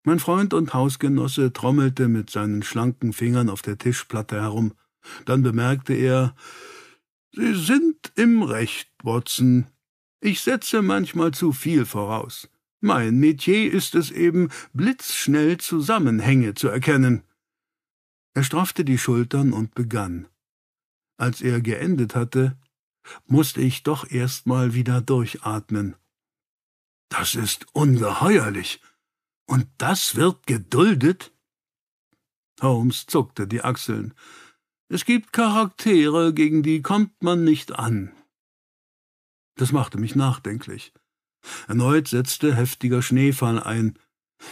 Mein Freund und Hausgenosse trommelte mit seinen schlanken Fingern auf der Tischplatte herum. Dann bemerkte er Sie sind im Recht, Watson. Ich setze manchmal zu viel voraus. Mein Metier ist es eben, blitzschnell Zusammenhänge zu erkennen. Er straffte die Schultern und begann. Als er geendet hatte, musste ich doch erst mal wieder durchatmen. Das ist ungeheuerlich. Und das wird geduldet? Holmes zuckte die Achseln. Es gibt Charaktere, gegen die kommt man nicht an. Das machte mich nachdenklich. Erneut setzte heftiger Schneefall ein.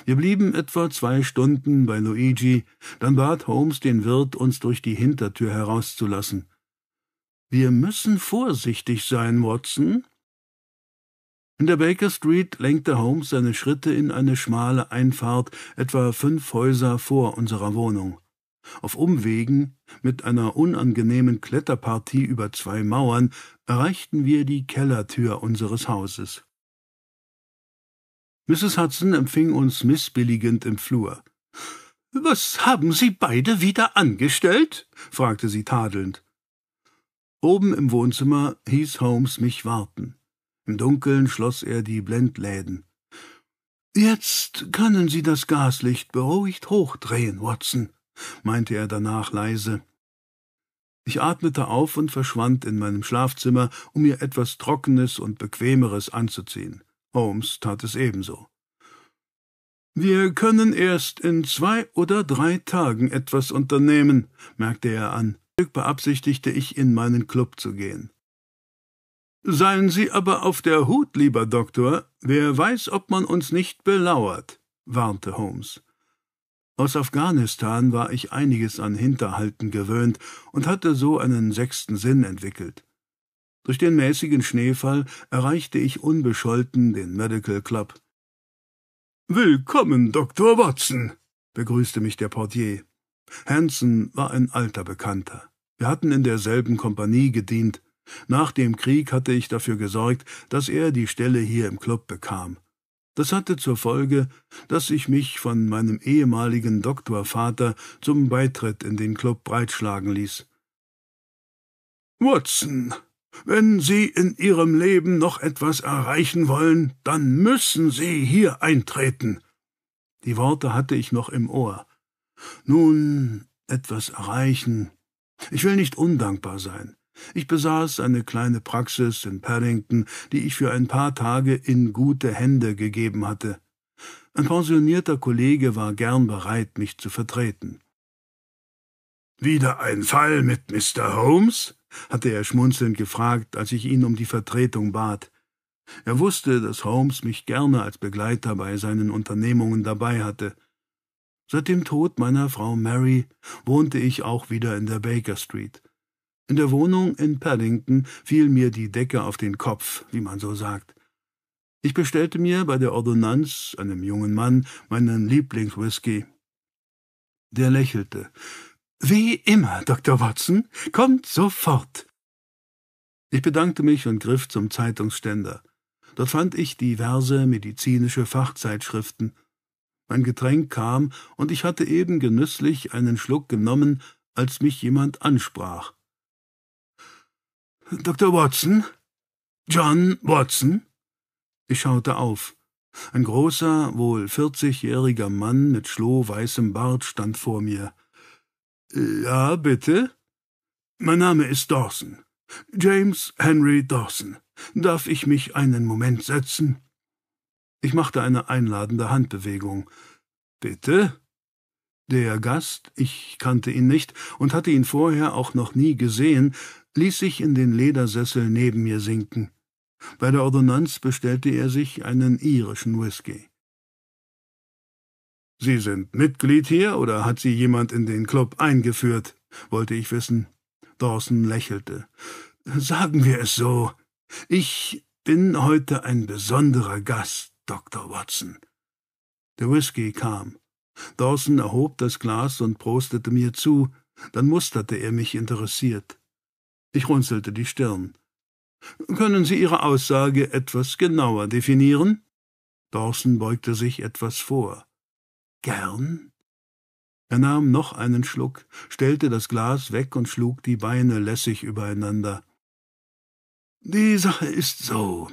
Wir blieben etwa zwei Stunden bei Luigi, dann bat Holmes den Wirt, uns durch die Hintertür herauszulassen. Wir müssen vorsichtig sein, Watson, in der Baker Street lenkte Holmes seine Schritte in eine schmale Einfahrt etwa fünf Häuser vor unserer Wohnung. Auf Umwegen, mit einer unangenehmen Kletterpartie über zwei Mauern, erreichten wir die Kellertür unseres Hauses. Mrs. Hudson empfing uns missbilligend im Flur. Was haben Sie beide wieder angestellt? fragte sie tadelnd. Oben im Wohnzimmer hieß Holmes mich warten. Im Dunkeln schloss er die Blendläden. Jetzt können Sie das Gaslicht beruhigt hochdrehen, Watson, meinte er danach leise. Ich atmete auf und verschwand in meinem Schlafzimmer, um mir etwas Trockenes und Bequemeres anzuziehen. Holmes tat es ebenso. Wir können erst in zwei oder drei Tagen etwas unternehmen, merkte er an. Beabsichtigte ich, in meinen Club zu gehen. Seien Sie aber auf der Hut, lieber Doktor, wer weiß, ob man uns nicht belauert, warnte Holmes. Aus Afghanistan war ich einiges an Hinterhalten gewöhnt und hatte so einen sechsten Sinn entwickelt. Durch den mäßigen Schneefall erreichte ich unbescholten den Medical Club. Willkommen, Dr. Watson, begrüßte mich der Portier. Hanson war ein alter Bekannter. Wir hatten in derselben Kompanie gedient, nach dem Krieg hatte ich dafür gesorgt, dass er die Stelle hier im Club bekam. Das hatte zur Folge, dass ich mich von meinem ehemaligen Doktorvater zum Beitritt in den Club breitschlagen ließ. Watson, wenn Sie in Ihrem Leben noch etwas erreichen wollen, dann müssen Sie hier eintreten. Die Worte hatte ich noch im Ohr. Nun, etwas erreichen. Ich will nicht undankbar sein. Ich besaß eine kleine Praxis in Paddington, die ich für ein paar Tage in gute Hände gegeben hatte. Ein pensionierter Kollege war gern bereit, mich zu vertreten. Wieder ein Fall mit Mr. Holmes? hatte er schmunzelnd gefragt, als ich ihn um die Vertretung bat. Er wusste, dass Holmes mich gerne als Begleiter bei seinen Unternehmungen dabei hatte. Seit dem Tod meiner Frau Mary wohnte ich auch wieder in der Baker Street. In der Wohnung in Paddington fiel mir die Decke auf den Kopf, wie man so sagt. Ich bestellte mir bei der Ordonnanz, einem jungen Mann, meinen Lieblingswhisky. Der lächelte. Wie immer, Dr. Watson, kommt sofort. Ich bedankte mich und griff zum Zeitungsständer. Dort fand ich diverse medizinische Fachzeitschriften. Mein Getränk kam, und ich hatte eben genüsslich einen Schluck genommen, als mich jemand ansprach. Dr. Watson? John Watson? Ich schaute auf. Ein großer, wohl vierzigjähriger Mann mit schlohweißem Bart stand vor mir. Ja, bitte? Mein Name ist Dawson. James Henry Dawson. Darf ich mich einen Moment setzen? Ich machte eine einladende Handbewegung. Bitte? Der Gast, ich kannte ihn nicht und hatte ihn vorher auch noch nie gesehen, ließ sich in den Ledersessel neben mir sinken. Bei der Ordonnanz bestellte er sich einen irischen Whisky. Sie sind Mitglied hier oder hat Sie jemand in den Club eingeführt? wollte ich wissen. Dawson lächelte. Sagen wir es so. Ich bin heute ein besonderer Gast, Dr. Watson. Der Whisky kam. Dawson erhob das Glas und prostete mir zu, dann musterte er mich interessiert. Ich runzelte die Stirn. Können Sie Ihre Aussage etwas genauer definieren? Dawson beugte sich etwas vor. Gern? Er nahm noch einen Schluck, stellte das Glas weg und schlug die Beine lässig übereinander. Die Sache ist so.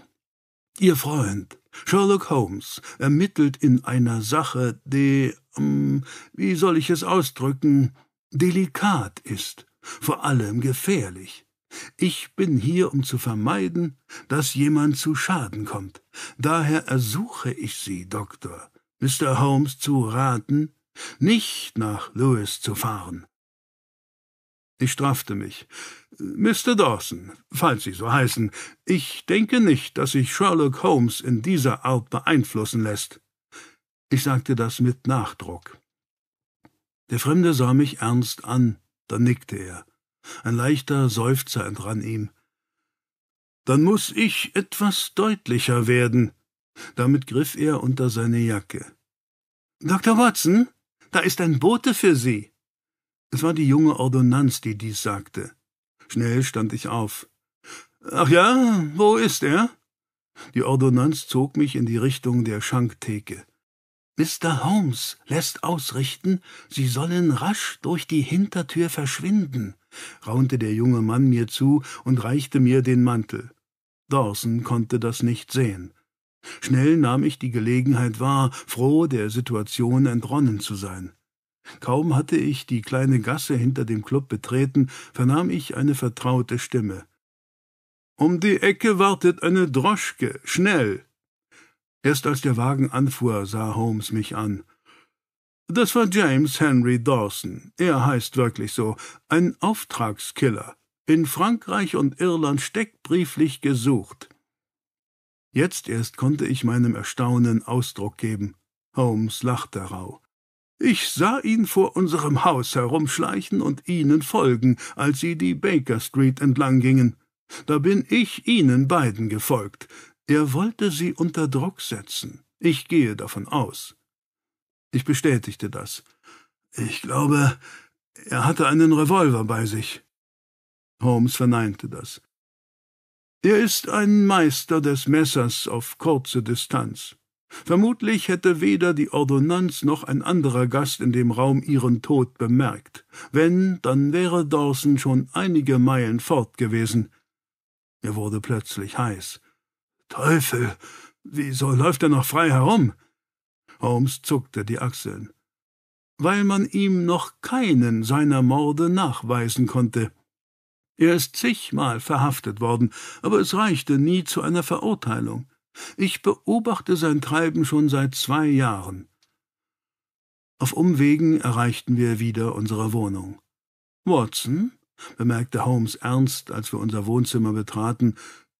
Ihr Freund, Sherlock Holmes, ermittelt in einer Sache, die, ähm, wie soll ich es ausdrücken, delikat ist, vor allem gefährlich. Ich bin hier, um zu vermeiden, dass jemand zu Schaden kommt. Daher ersuche ich Sie, Doktor, Mr. Holmes zu raten, nicht nach Lewis zu fahren. Ich straffte mich. Mr. Dawson, falls Sie so heißen, ich denke nicht, dass sich Sherlock Holmes in dieser Art beeinflussen lässt. Ich sagte das mit Nachdruck. Der Fremde sah mich ernst an, dann nickte er. Ein leichter Seufzer entrann ihm. Dann muss ich etwas deutlicher werden. Damit griff er unter seine Jacke. Dr. Watson, da ist ein Bote für Sie. Es war die junge Ordonnanz, die dies sagte. Schnell stand ich auf. Ach ja, wo ist er? Die Ordonnanz zog mich in die Richtung der Schanktheke. Mr. Holmes lässt ausrichten, Sie sollen rasch durch die Hintertür verschwinden, raunte der junge Mann mir zu und reichte mir den Mantel. Dawson konnte das nicht sehen. Schnell nahm ich die Gelegenheit wahr, froh, der Situation entronnen zu sein. Kaum hatte ich die kleine Gasse hinter dem Club betreten, vernahm ich eine vertraute Stimme. Um die Ecke wartet eine Droschke, schnell. Erst als der Wagen anfuhr, sah Holmes mich an. Das war James Henry Dawson. Er heißt wirklich so. Ein Auftragskiller. In Frankreich und Irland steckbrieflich gesucht. Jetzt erst konnte ich meinem Erstaunen Ausdruck geben. Holmes lachte rau. Ich sah ihn vor unserem Haus herumschleichen und Ihnen folgen, als Sie die Baker Street entlang gingen. Da bin ich Ihnen beiden gefolgt. Er wollte Sie unter Druck setzen. Ich gehe davon aus. Ich bestätigte das. Ich glaube, er hatte einen Revolver bei sich. Holmes verneinte das. Er ist ein Meister des Messers auf kurze Distanz. Vermutlich hätte weder die Ordonnanz noch ein anderer Gast in dem Raum ihren Tod bemerkt. Wenn, dann wäre Dawson schon einige Meilen fort gewesen. Er wurde plötzlich heiß. Teufel! Wieso läuft er noch frei herum? Holmes zuckte die Achseln. Weil man ihm noch keinen seiner Morde nachweisen konnte. Er ist zigmal verhaftet worden, aber es reichte nie zu einer Verurteilung. Ich beobachte sein Treiben schon seit zwei Jahren. Auf Umwegen erreichten wir wieder unsere Wohnung. Watson, bemerkte Holmes ernst, als wir unser Wohnzimmer betraten,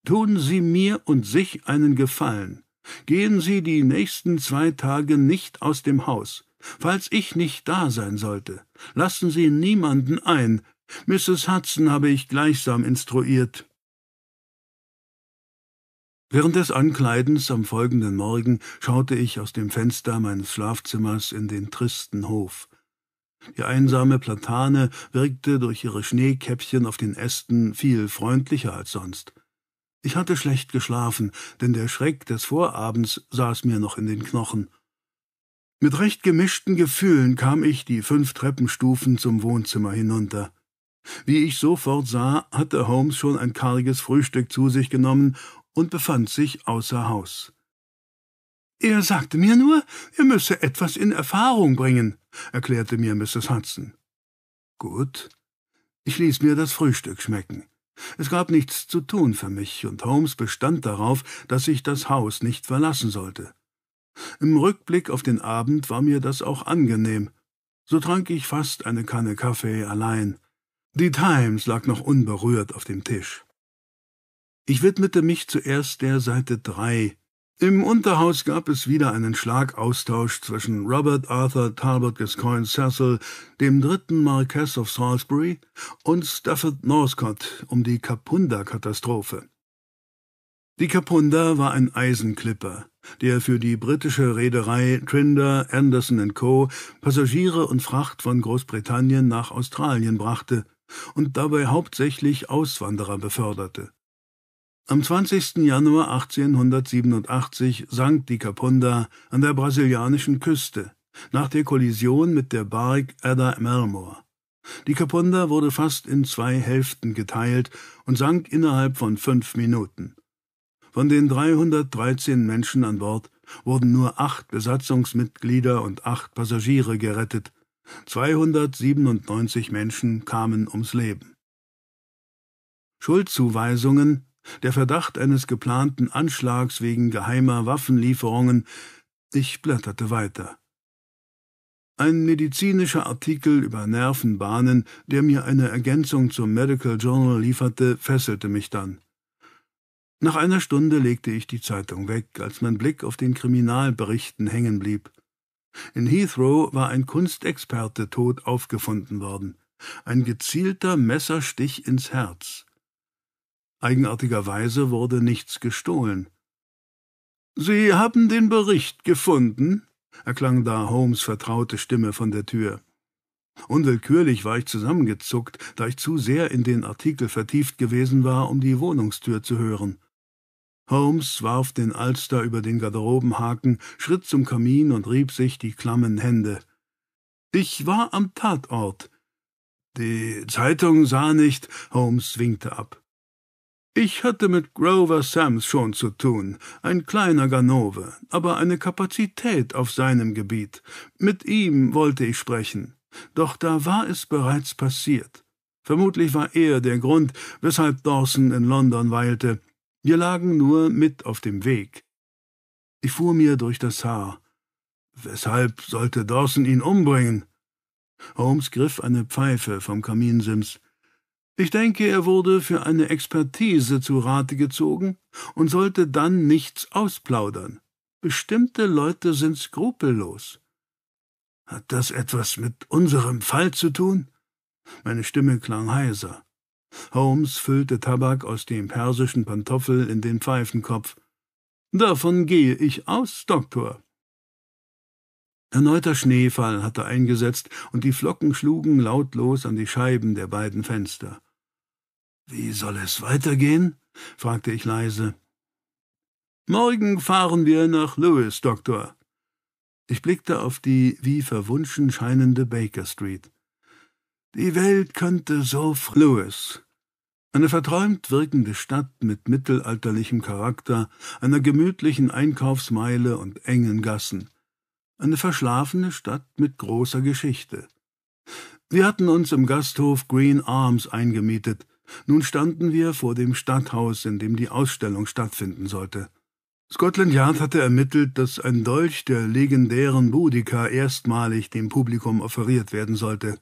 tun Sie mir und sich einen Gefallen. Gehen Sie die nächsten zwei Tage nicht aus dem Haus. Falls ich nicht da sein sollte, lassen Sie niemanden ein, Mrs. Hudson habe ich gleichsam instruiert. Während des Ankleidens am folgenden Morgen schaute ich aus dem Fenster meines Schlafzimmers in den tristen Hof. Die einsame Platane wirkte durch ihre Schneekäppchen auf den Ästen viel freundlicher als sonst. Ich hatte schlecht geschlafen, denn der Schreck des Vorabends saß mir noch in den Knochen. Mit recht gemischten Gefühlen kam ich die fünf Treppenstufen zum Wohnzimmer hinunter. Wie ich sofort sah, hatte Holmes schon ein karges Frühstück zu sich genommen und befand sich außer Haus. Er sagte mir nur, er müsse etwas in Erfahrung bringen, erklärte mir Mrs. Hudson. Gut. Ich ließ mir das Frühstück schmecken. Es gab nichts zu tun für mich, und Holmes bestand darauf, dass ich das Haus nicht verlassen sollte. Im Rückblick auf den Abend war mir das auch angenehm. So trank ich fast eine Kanne Kaffee allein. Die Times lag noch unberührt auf dem Tisch. Ich widmete mich zuerst der Seite drei. Im Unterhaus gab es wieder einen Schlagaustausch zwischen Robert Arthur Talbot Gascoigne Cecil, dem dritten Marquess of Salisbury, und Stafford Northcott um die Kapunda-Katastrophe. Die Kapunda war ein Eisenklipper, der für die britische Reederei Trinder, Anderson Co. Passagiere und Fracht von Großbritannien nach Australien brachte und dabei hauptsächlich Auswanderer beförderte. Am 20. Januar 1887 sank die Kapunda an der brasilianischen Küste nach der Kollision mit der Bark Ada Melmore. Die Kapunda wurde fast in zwei Hälften geteilt und sank innerhalb von fünf Minuten. Von den 313 Menschen an Bord wurden nur acht Besatzungsmitglieder und acht Passagiere gerettet. 297 Menschen kamen ums Leben. Schuldzuweisungen der Verdacht eines geplanten Anschlags wegen geheimer Waffenlieferungen. Ich blätterte weiter. Ein medizinischer Artikel über Nervenbahnen, der mir eine Ergänzung zum Medical Journal lieferte, fesselte mich dann. Nach einer Stunde legte ich die Zeitung weg, als mein Blick auf den Kriminalberichten hängen blieb. In Heathrow war ein Kunstexperte tot aufgefunden worden. Ein gezielter Messerstich ins Herz. Eigenartigerweise wurde nichts gestohlen. Sie haben den Bericht gefunden? erklang da Holmes' vertraute Stimme von der Tür. Unwillkürlich war ich zusammengezuckt, da ich zu sehr in den Artikel vertieft gewesen war, um die Wohnungstür zu hören. Holmes warf den Alster über den Garderobenhaken, schritt zum Kamin und rieb sich die klammen Hände. Ich war am Tatort. Die Zeitung sah nicht, Holmes winkte ab. Ich hatte mit Grover Sams schon zu tun, ein kleiner Ganove, aber eine Kapazität auf seinem Gebiet. Mit ihm wollte ich sprechen. Doch da war es bereits passiert. Vermutlich war er der Grund, weshalb Dawson in London weilte. Wir lagen nur mit auf dem Weg. Ich fuhr mir durch das Haar. Weshalb sollte Dawson ihn umbringen? Holmes griff eine Pfeife vom Kaminsims. Ich denke, er wurde für eine Expertise zu Rate gezogen und sollte dann nichts ausplaudern. Bestimmte Leute sind skrupellos. Hat das etwas mit unserem Fall zu tun? Meine Stimme klang heiser. Holmes füllte Tabak aus dem persischen Pantoffel in den Pfeifenkopf. Davon gehe ich aus, Doktor. Erneuter Schneefall hatte eingesetzt, und die Flocken schlugen lautlos an die Scheiben der beiden Fenster. Wie soll es weitergehen? fragte ich leise. Morgen fahren wir nach Lewis, Doktor. Ich blickte auf die wie verwunschen scheinende Baker Street. Die Welt könnte so Lewis. Eine verträumt wirkende Stadt mit mittelalterlichem Charakter, einer gemütlichen Einkaufsmeile und engen Gassen. Eine verschlafene Stadt mit großer Geschichte. Wir hatten uns im Gasthof Green Arms eingemietet, nun standen wir vor dem Stadthaus, in dem die Ausstellung stattfinden sollte. Scotland Yard hatte ermittelt, dass ein Dolch der legendären Boudica erstmalig dem Publikum offeriert werden sollte.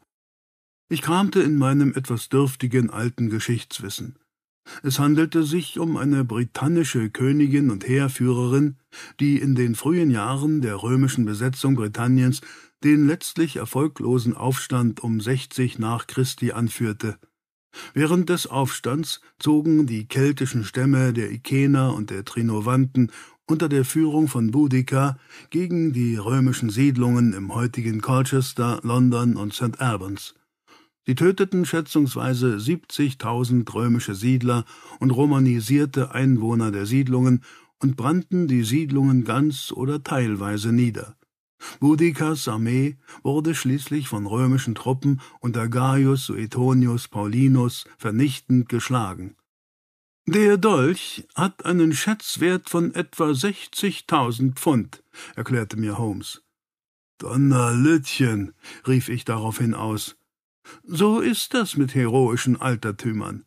Ich kramte in meinem etwas dürftigen alten Geschichtswissen. Es handelte sich um eine britannische Königin und Heerführerin, die in den frühen Jahren der römischen Besetzung Britanniens den letztlich erfolglosen Aufstand um 60 nach Christi anführte. Während des Aufstands zogen die keltischen Stämme der Ikener und der Trinovanten unter der Führung von Boudica gegen die römischen Siedlungen im heutigen Colchester, London und St. Albans. Sie töteten schätzungsweise 70.000 römische Siedler und romanisierte Einwohner der Siedlungen und brannten die Siedlungen ganz oder teilweise nieder. Boudicas Armee wurde schließlich von römischen Truppen unter Gaius Suetonius Paulinus vernichtend geschlagen. Der Dolch hat einen Schätzwert von etwa sechzigtausend Pfund, erklärte mir Holmes. Donnerlütchen, rief ich daraufhin aus. So ist das mit heroischen Altertümern.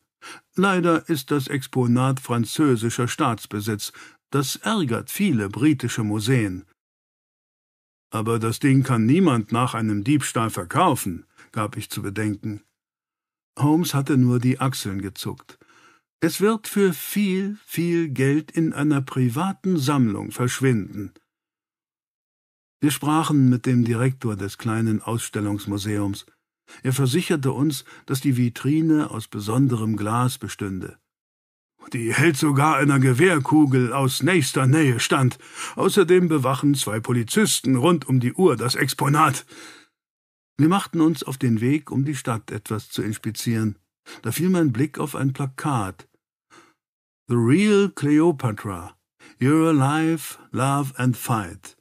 Leider ist das Exponat französischer Staatsbesitz. Das ärgert viele britische Museen. Aber das Ding kann niemand nach einem Diebstahl verkaufen, gab ich zu bedenken. Holmes hatte nur die Achseln gezuckt. Es wird für viel, viel Geld in einer privaten Sammlung verschwinden. Wir sprachen mit dem Direktor des kleinen Ausstellungsmuseums. Er versicherte uns, dass die Vitrine aus besonderem Glas bestünde. Die hält sogar einer Gewehrkugel aus nächster Nähe stand. Außerdem bewachen zwei Polizisten rund um die Uhr das Exponat. Wir machten uns auf den Weg, um die Stadt etwas zu inspizieren. Da fiel mein Blick auf ein Plakat. The Real Cleopatra. You're alive, love and fight.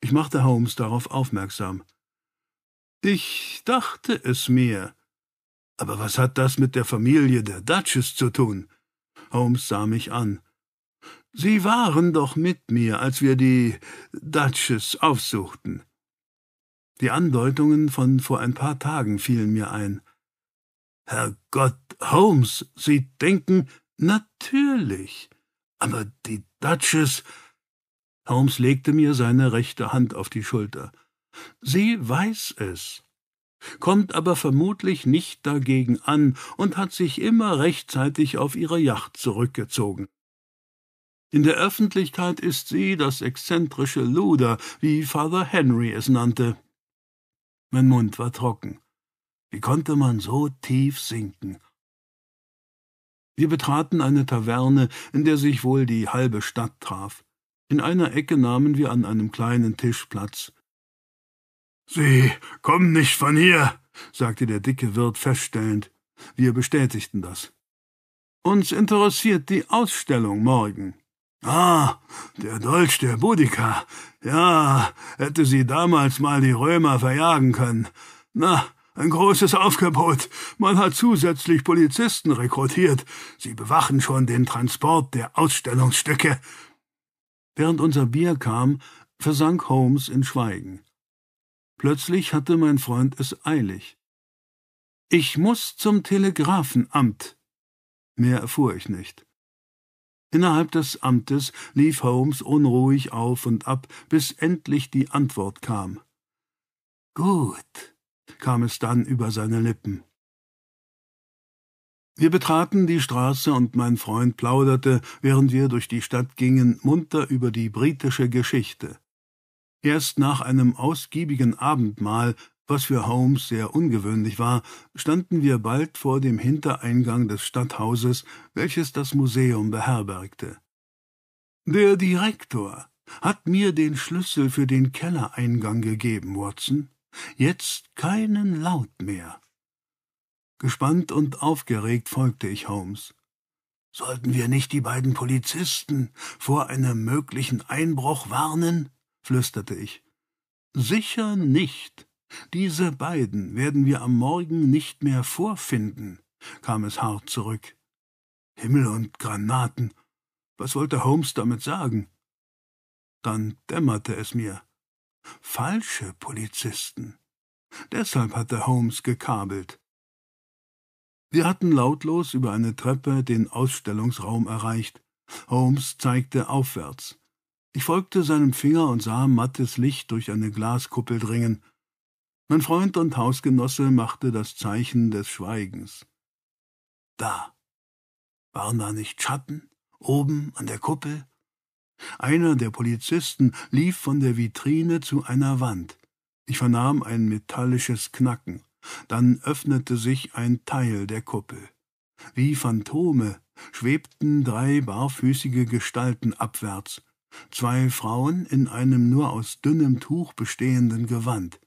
Ich machte Holmes darauf aufmerksam. Ich dachte es mir. Aber was hat das mit der Familie der Duchess zu tun? Holmes sah mich an. Sie waren doch mit mir, als wir die Duchess aufsuchten. Die Andeutungen von vor ein paar Tagen fielen mir ein. Herrgott, Holmes, Sie denken natürlich. Aber die Duchess. Holmes legte mir seine rechte Hand auf die Schulter. Sie weiß es kommt aber vermutlich nicht dagegen an und hat sich immer rechtzeitig auf ihre Yacht zurückgezogen. In der Öffentlichkeit ist sie das exzentrische Luder, wie Father Henry es nannte. Mein Mund war trocken. Wie konnte man so tief sinken? Wir betraten eine Taverne, in der sich wohl die halbe Stadt traf. In einer Ecke nahmen wir an einem kleinen Tisch Platz. Sie kommen nicht von hier, sagte der dicke Wirt feststellend. Wir bestätigten das. Uns interessiert die Ausstellung morgen. Ah, der Dolch der Boudica. Ja, hätte sie damals mal die Römer verjagen können. Na, ein großes Aufgebot. Man hat zusätzlich Polizisten rekrutiert. Sie bewachen schon den Transport der Ausstellungsstücke. Während unser Bier kam, versank Holmes in Schweigen. Plötzlich hatte mein Freund es eilig. Ich muss zum Telegrafenamt. Mehr erfuhr ich nicht. Innerhalb des Amtes lief Holmes unruhig auf und ab, bis endlich die Antwort kam. Gut, kam es dann über seine Lippen. Wir betraten die Straße und mein Freund plauderte, während wir durch die Stadt gingen, munter über die britische Geschichte. Erst nach einem ausgiebigen Abendmahl, was für Holmes sehr ungewöhnlich war, standen wir bald vor dem Hintereingang des Stadthauses, welches das Museum beherbergte. Der Direktor hat mir den Schlüssel für den Kellereingang gegeben, Watson. Jetzt keinen Laut mehr. Gespannt und aufgeregt folgte ich Holmes. Sollten wir nicht die beiden Polizisten vor einem möglichen Einbruch warnen? Flüsterte ich. Sicher nicht. Diese beiden werden wir am Morgen nicht mehr vorfinden, kam es hart zurück. Himmel und Granaten. Was wollte Holmes damit sagen? Dann dämmerte es mir. Falsche Polizisten. Deshalb hatte Holmes gekabelt. Wir hatten lautlos über eine Treppe den Ausstellungsraum erreicht. Holmes zeigte aufwärts. Ich folgte seinem Finger und sah mattes Licht durch eine Glaskuppel dringen. Mein Freund und Hausgenosse machte das Zeichen des Schweigens. Da. Waren da nicht Schatten? Oben an der Kuppel? Einer der Polizisten lief von der Vitrine zu einer Wand. Ich vernahm ein metallisches Knacken. Dann öffnete sich ein Teil der Kuppel. Wie Phantome schwebten drei barfüßige Gestalten abwärts zwei Frauen in einem nur aus dünnem Tuch bestehenden Gewand.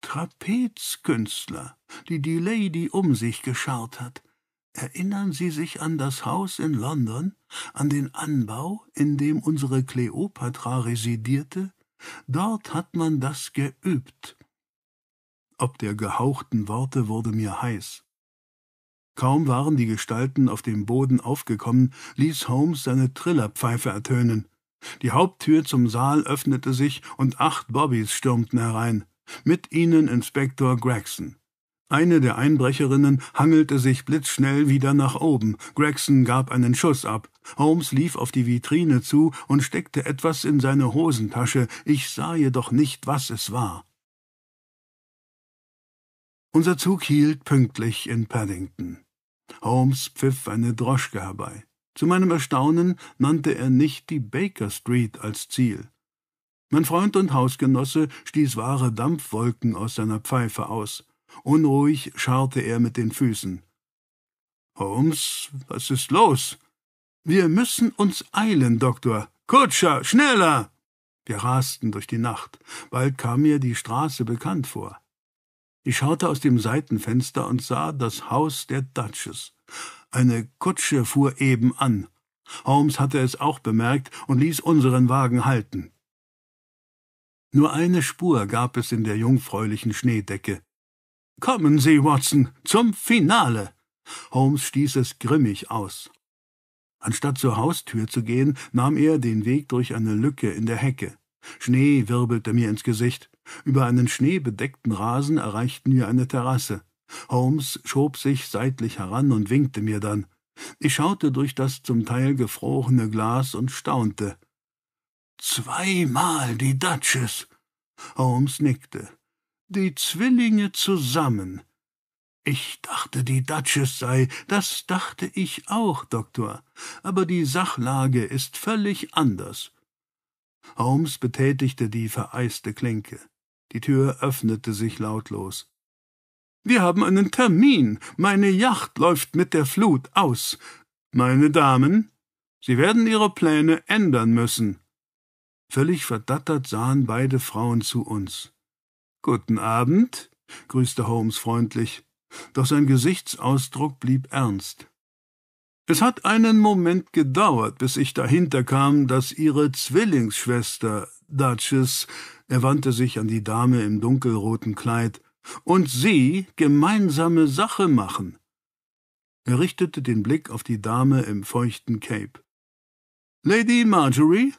Trapezkünstler, die die Lady um sich geschart hat. Erinnern Sie sich an das Haus in London, an den Anbau, in dem unsere Kleopatra residierte? Dort hat man das geübt. Ob der gehauchten Worte wurde mir heiß. Kaum waren die Gestalten auf dem Boden aufgekommen, ließ Holmes seine Trillerpfeife ertönen. Die Haupttür zum Saal öffnete sich und acht Bobbys stürmten herein. Mit ihnen Inspektor Gregson. Eine der Einbrecherinnen hangelte sich blitzschnell wieder nach oben. Gregson gab einen Schuss ab. Holmes lief auf die Vitrine zu und steckte etwas in seine Hosentasche, ich sah jedoch nicht, was es war. Unser Zug hielt pünktlich in Paddington. Holmes pfiff eine Droschke herbei. Zu meinem Erstaunen nannte er nicht die Baker Street als Ziel. Mein Freund und Hausgenosse stieß wahre Dampfwolken aus seiner Pfeife aus. Unruhig scharrte er mit den Füßen. Holmes, was ist los? Wir müssen uns eilen, Doktor. Kutscher, schneller! Wir rasten durch die Nacht. Bald kam mir die Straße bekannt vor. Ich schaute aus dem Seitenfenster und sah das Haus der Duchess. Eine Kutsche fuhr eben an. Holmes hatte es auch bemerkt und ließ unseren Wagen halten. Nur eine Spur gab es in der jungfräulichen Schneedecke. Kommen Sie, Watson, zum Finale! Holmes stieß es grimmig aus. Anstatt zur Haustür zu gehen, nahm er den Weg durch eine Lücke in der Hecke. Schnee wirbelte mir ins Gesicht. Über einen schneebedeckten Rasen erreichten wir eine Terrasse. Holmes schob sich seitlich heran und winkte mir dann. Ich schaute durch das zum Teil gefrorene Glas und staunte. Zweimal die Duchess. Holmes nickte. Die Zwillinge zusammen. Ich dachte, die Duchess sei, das dachte ich auch, Doktor, aber die Sachlage ist völlig anders. Holmes betätigte die vereiste Klinke. Die Tür öffnete sich lautlos. Wir haben einen Termin. Meine Yacht läuft mit der Flut aus. Meine Damen, Sie werden Ihre Pläne ändern müssen. Völlig verdattert sahen beide Frauen zu uns. Guten Abend, grüßte Holmes freundlich doch sein Gesichtsausdruck blieb ernst. Es hat einen Moment gedauert, bis ich dahinter kam, dass ihre Zwillingsschwester, Duchess, er wandte sich an die Dame im dunkelroten Kleid, und sie gemeinsame Sache machen. Er richtete den Blick auf die Dame im feuchten Cape. Lady Marjorie,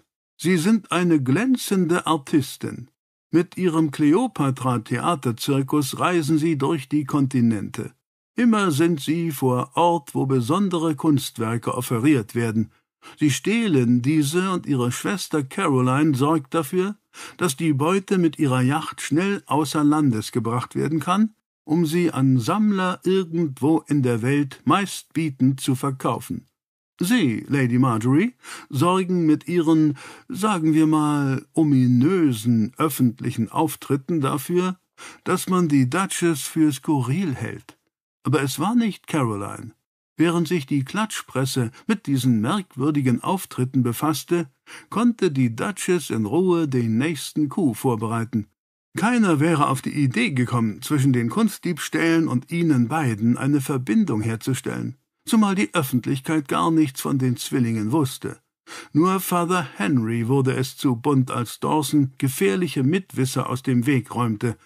Sie sind eine glänzende Artistin. Mit ihrem Kleopatra-Theaterzirkus reisen sie durch die Kontinente. Immer sind sie vor Ort, wo besondere Kunstwerke offeriert werden. Sie stehlen diese und ihre Schwester Caroline sorgt dafür, dass die Beute mit ihrer Yacht schnell außer Landes gebracht werden kann, um sie an Sammler irgendwo in der Welt meistbietend zu verkaufen. Sie, Lady Marjorie, sorgen mit Ihren, sagen wir mal, ominösen öffentlichen Auftritten dafür, dass man die Duchess für skurril hält. Aber es war nicht Caroline. Während sich die Klatschpresse mit diesen merkwürdigen Auftritten befasste, konnte die Duchess in Ruhe den nächsten Coup vorbereiten. Keiner wäre auf die Idee gekommen, zwischen den Kunstdiebstählen und ihnen beiden eine Verbindung herzustellen zumal die Öffentlichkeit gar nichts von den Zwillingen wusste. Nur Father Henry wurde es zu bunt, als Dawson gefährliche Mitwisser aus dem Weg räumte.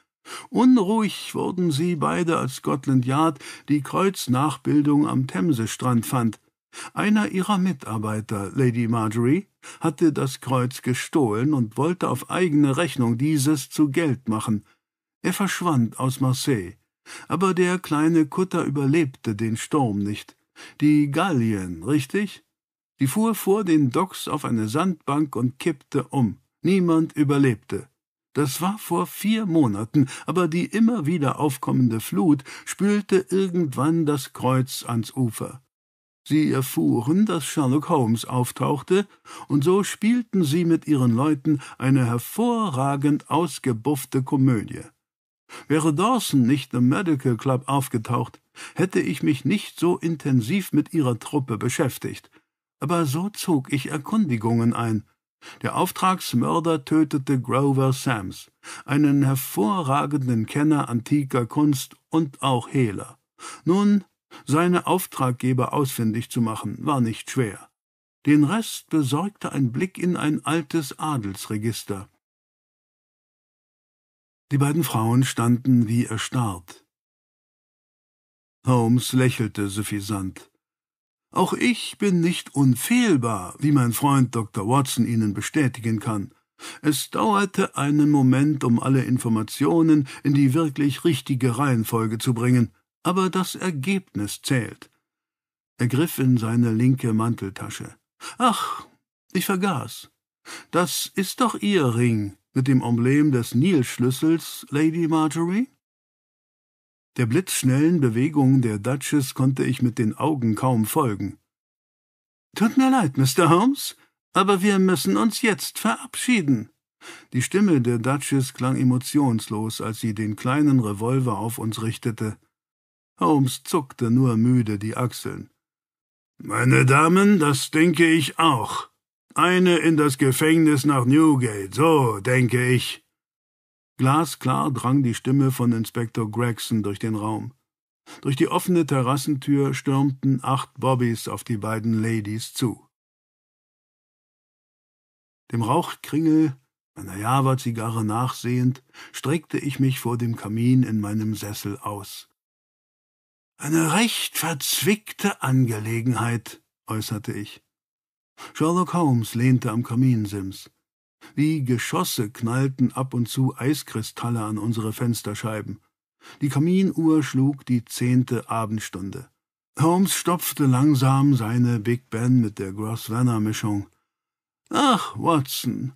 Unruhig wurden sie beide, als Scotland Yard die Kreuznachbildung am Themsestrand fand. Einer ihrer Mitarbeiter, Lady Marjorie, hatte das Kreuz gestohlen und wollte auf eigene Rechnung dieses zu Geld machen. Er verschwand aus Marseille. Aber der kleine Kutter überlebte den Sturm nicht. Die Gallien, richtig? Sie fuhr vor den Docks auf eine Sandbank und kippte um. Niemand überlebte. Das war vor vier Monaten, aber die immer wieder aufkommende Flut spülte irgendwann das Kreuz ans Ufer. Sie erfuhren, dass Sherlock Holmes auftauchte, und so spielten sie mit ihren Leuten eine hervorragend ausgebuffte Komödie. Wäre Dawson nicht im Medical Club aufgetaucht, hätte ich mich nicht so intensiv mit ihrer Truppe beschäftigt. Aber so zog ich Erkundigungen ein. Der Auftragsmörder tötete Grover Sams, einen hervorragenden Kenner antiker Kunst und auch Hehler. Nun, seine Auftraggeber ausfindig zu machen, war nicht schwer. Den Rest besorgte ein Blick in ein altes Adelsregister. Die beiden Frauen standen wie erstarrt. Holmes lächelte suffisant. Auch ich bin nicht unfehlbar, wie mein Freund Dr. Watson Ihnen bestätigen kann. Es dauerte einen Moment, um alle Informationen in die wirklich richtige Reihenfolge zu bringen, aber das Ergebnis zählt. Er griff in seine linke Manteltasche. Ach, ich vergaß. Das ist doch Ihr Ring mit dem Emblem des Nilschlüssels, Lady Marjorie? Der blitzschnellen Bewegung der Duchess konnte ich mit den Augen kaum folgen. Tut mir leid, Mr. Holmes, aber wir müssen uns jetzt verabschieden. Die Stimme der Duchess klang emotionslos, als sie den kleinen Revolver auf uns richtete. Holmes zuckte nur müde die Achseln. Meine Damen, das denke ich auch. Eine in das Gefängnis nach Newgate, so denke ich. Glasklar drang die Stimme von Inspektor Gregson durch den Raum. Durch die offene Terrassentür stürmten acht Bobbys auf die beiden Ladies zu. Dem Rauchkringel einer Java-Zigarre nachsehend, streckte ich mich vor dem Kamin in meinem Sessel aus. Eine recht verzwickte Angelegenheit, äußerte ich. Sherlock Holmes lehnte am Kaminsims. Wie Geschosse knallten ab und zu Eiskristalle an unsere Fensterscheiben. Die Kaminuhr schlug die zehnte Abendstunde. Holmes stopfte langsam seine Big Ben mit der Grosvenor-Mischung. Ach, Watson,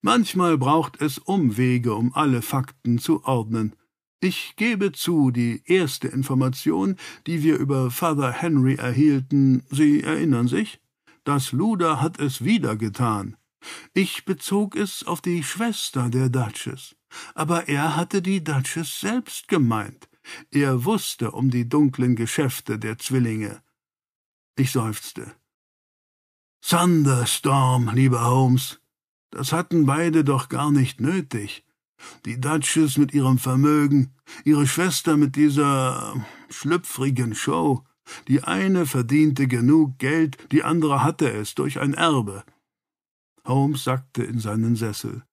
manchmal braucht es Umwege, um alle Fakten zu ordnen. Ich gebe zu, die erste Information, die wir über Father Henry erhielten, Sie erinnern sich? Das Luder hat es wieder getan. Ich bezog es auf die Schwester der Duchess, aber er hatte die Duchess selbst gemeint. Er wusste um die dunklen Geschäfte der Zwillinge. Ich seufzte. Thunderstorm, lieber Holmes. Das hatten beide doch gar nicht nötig. Die Duchess mit ihrem Vermögen, ihre Schwester mit dieser schlüpfrigen Show. Die eine verdiente genug Geld, die andere hatte es durch ein Erbe. Holmes sackte in seinen Sessel.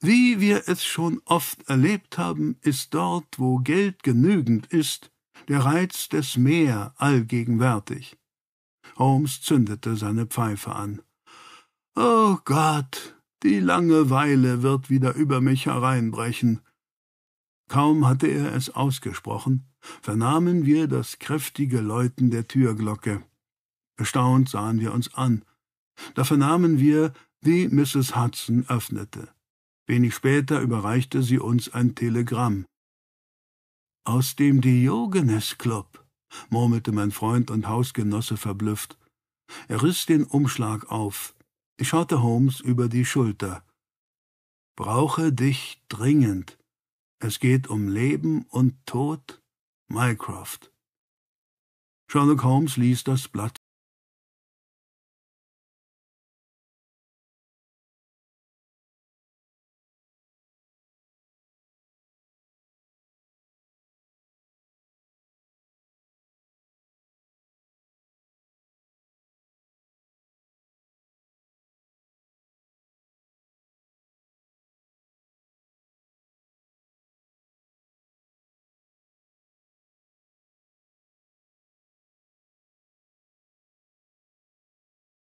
Wie wir es schon oft erlebt haben, ist dort, wo Geld genügend ist, der Reiz des Meer allgegenwärtig. Holmes zündete seine Pfeife an. Oh Gott, die Langeweile wird wieder über mich hereinbrechen. Kaum hatte er es ausgesprochen, vernahmen wir das kräftige Läuten der Türglocke. Erstaunt sahen wir uns an. Da vernahmen wir, wie Mrs. Hudson öffnete. Wenig später überreichte sie uns ein Telegramm. Aus dem Diogenes Club, murmelte mein Freund und Hausgenosse verblüfft. Er riss den Umschlag auf. Ich schaute Holmes über die Schulter. Brauche dich dringend. Es geht um Leben und Tod. Mycroft. Sherlock Holmes ließ das Blatt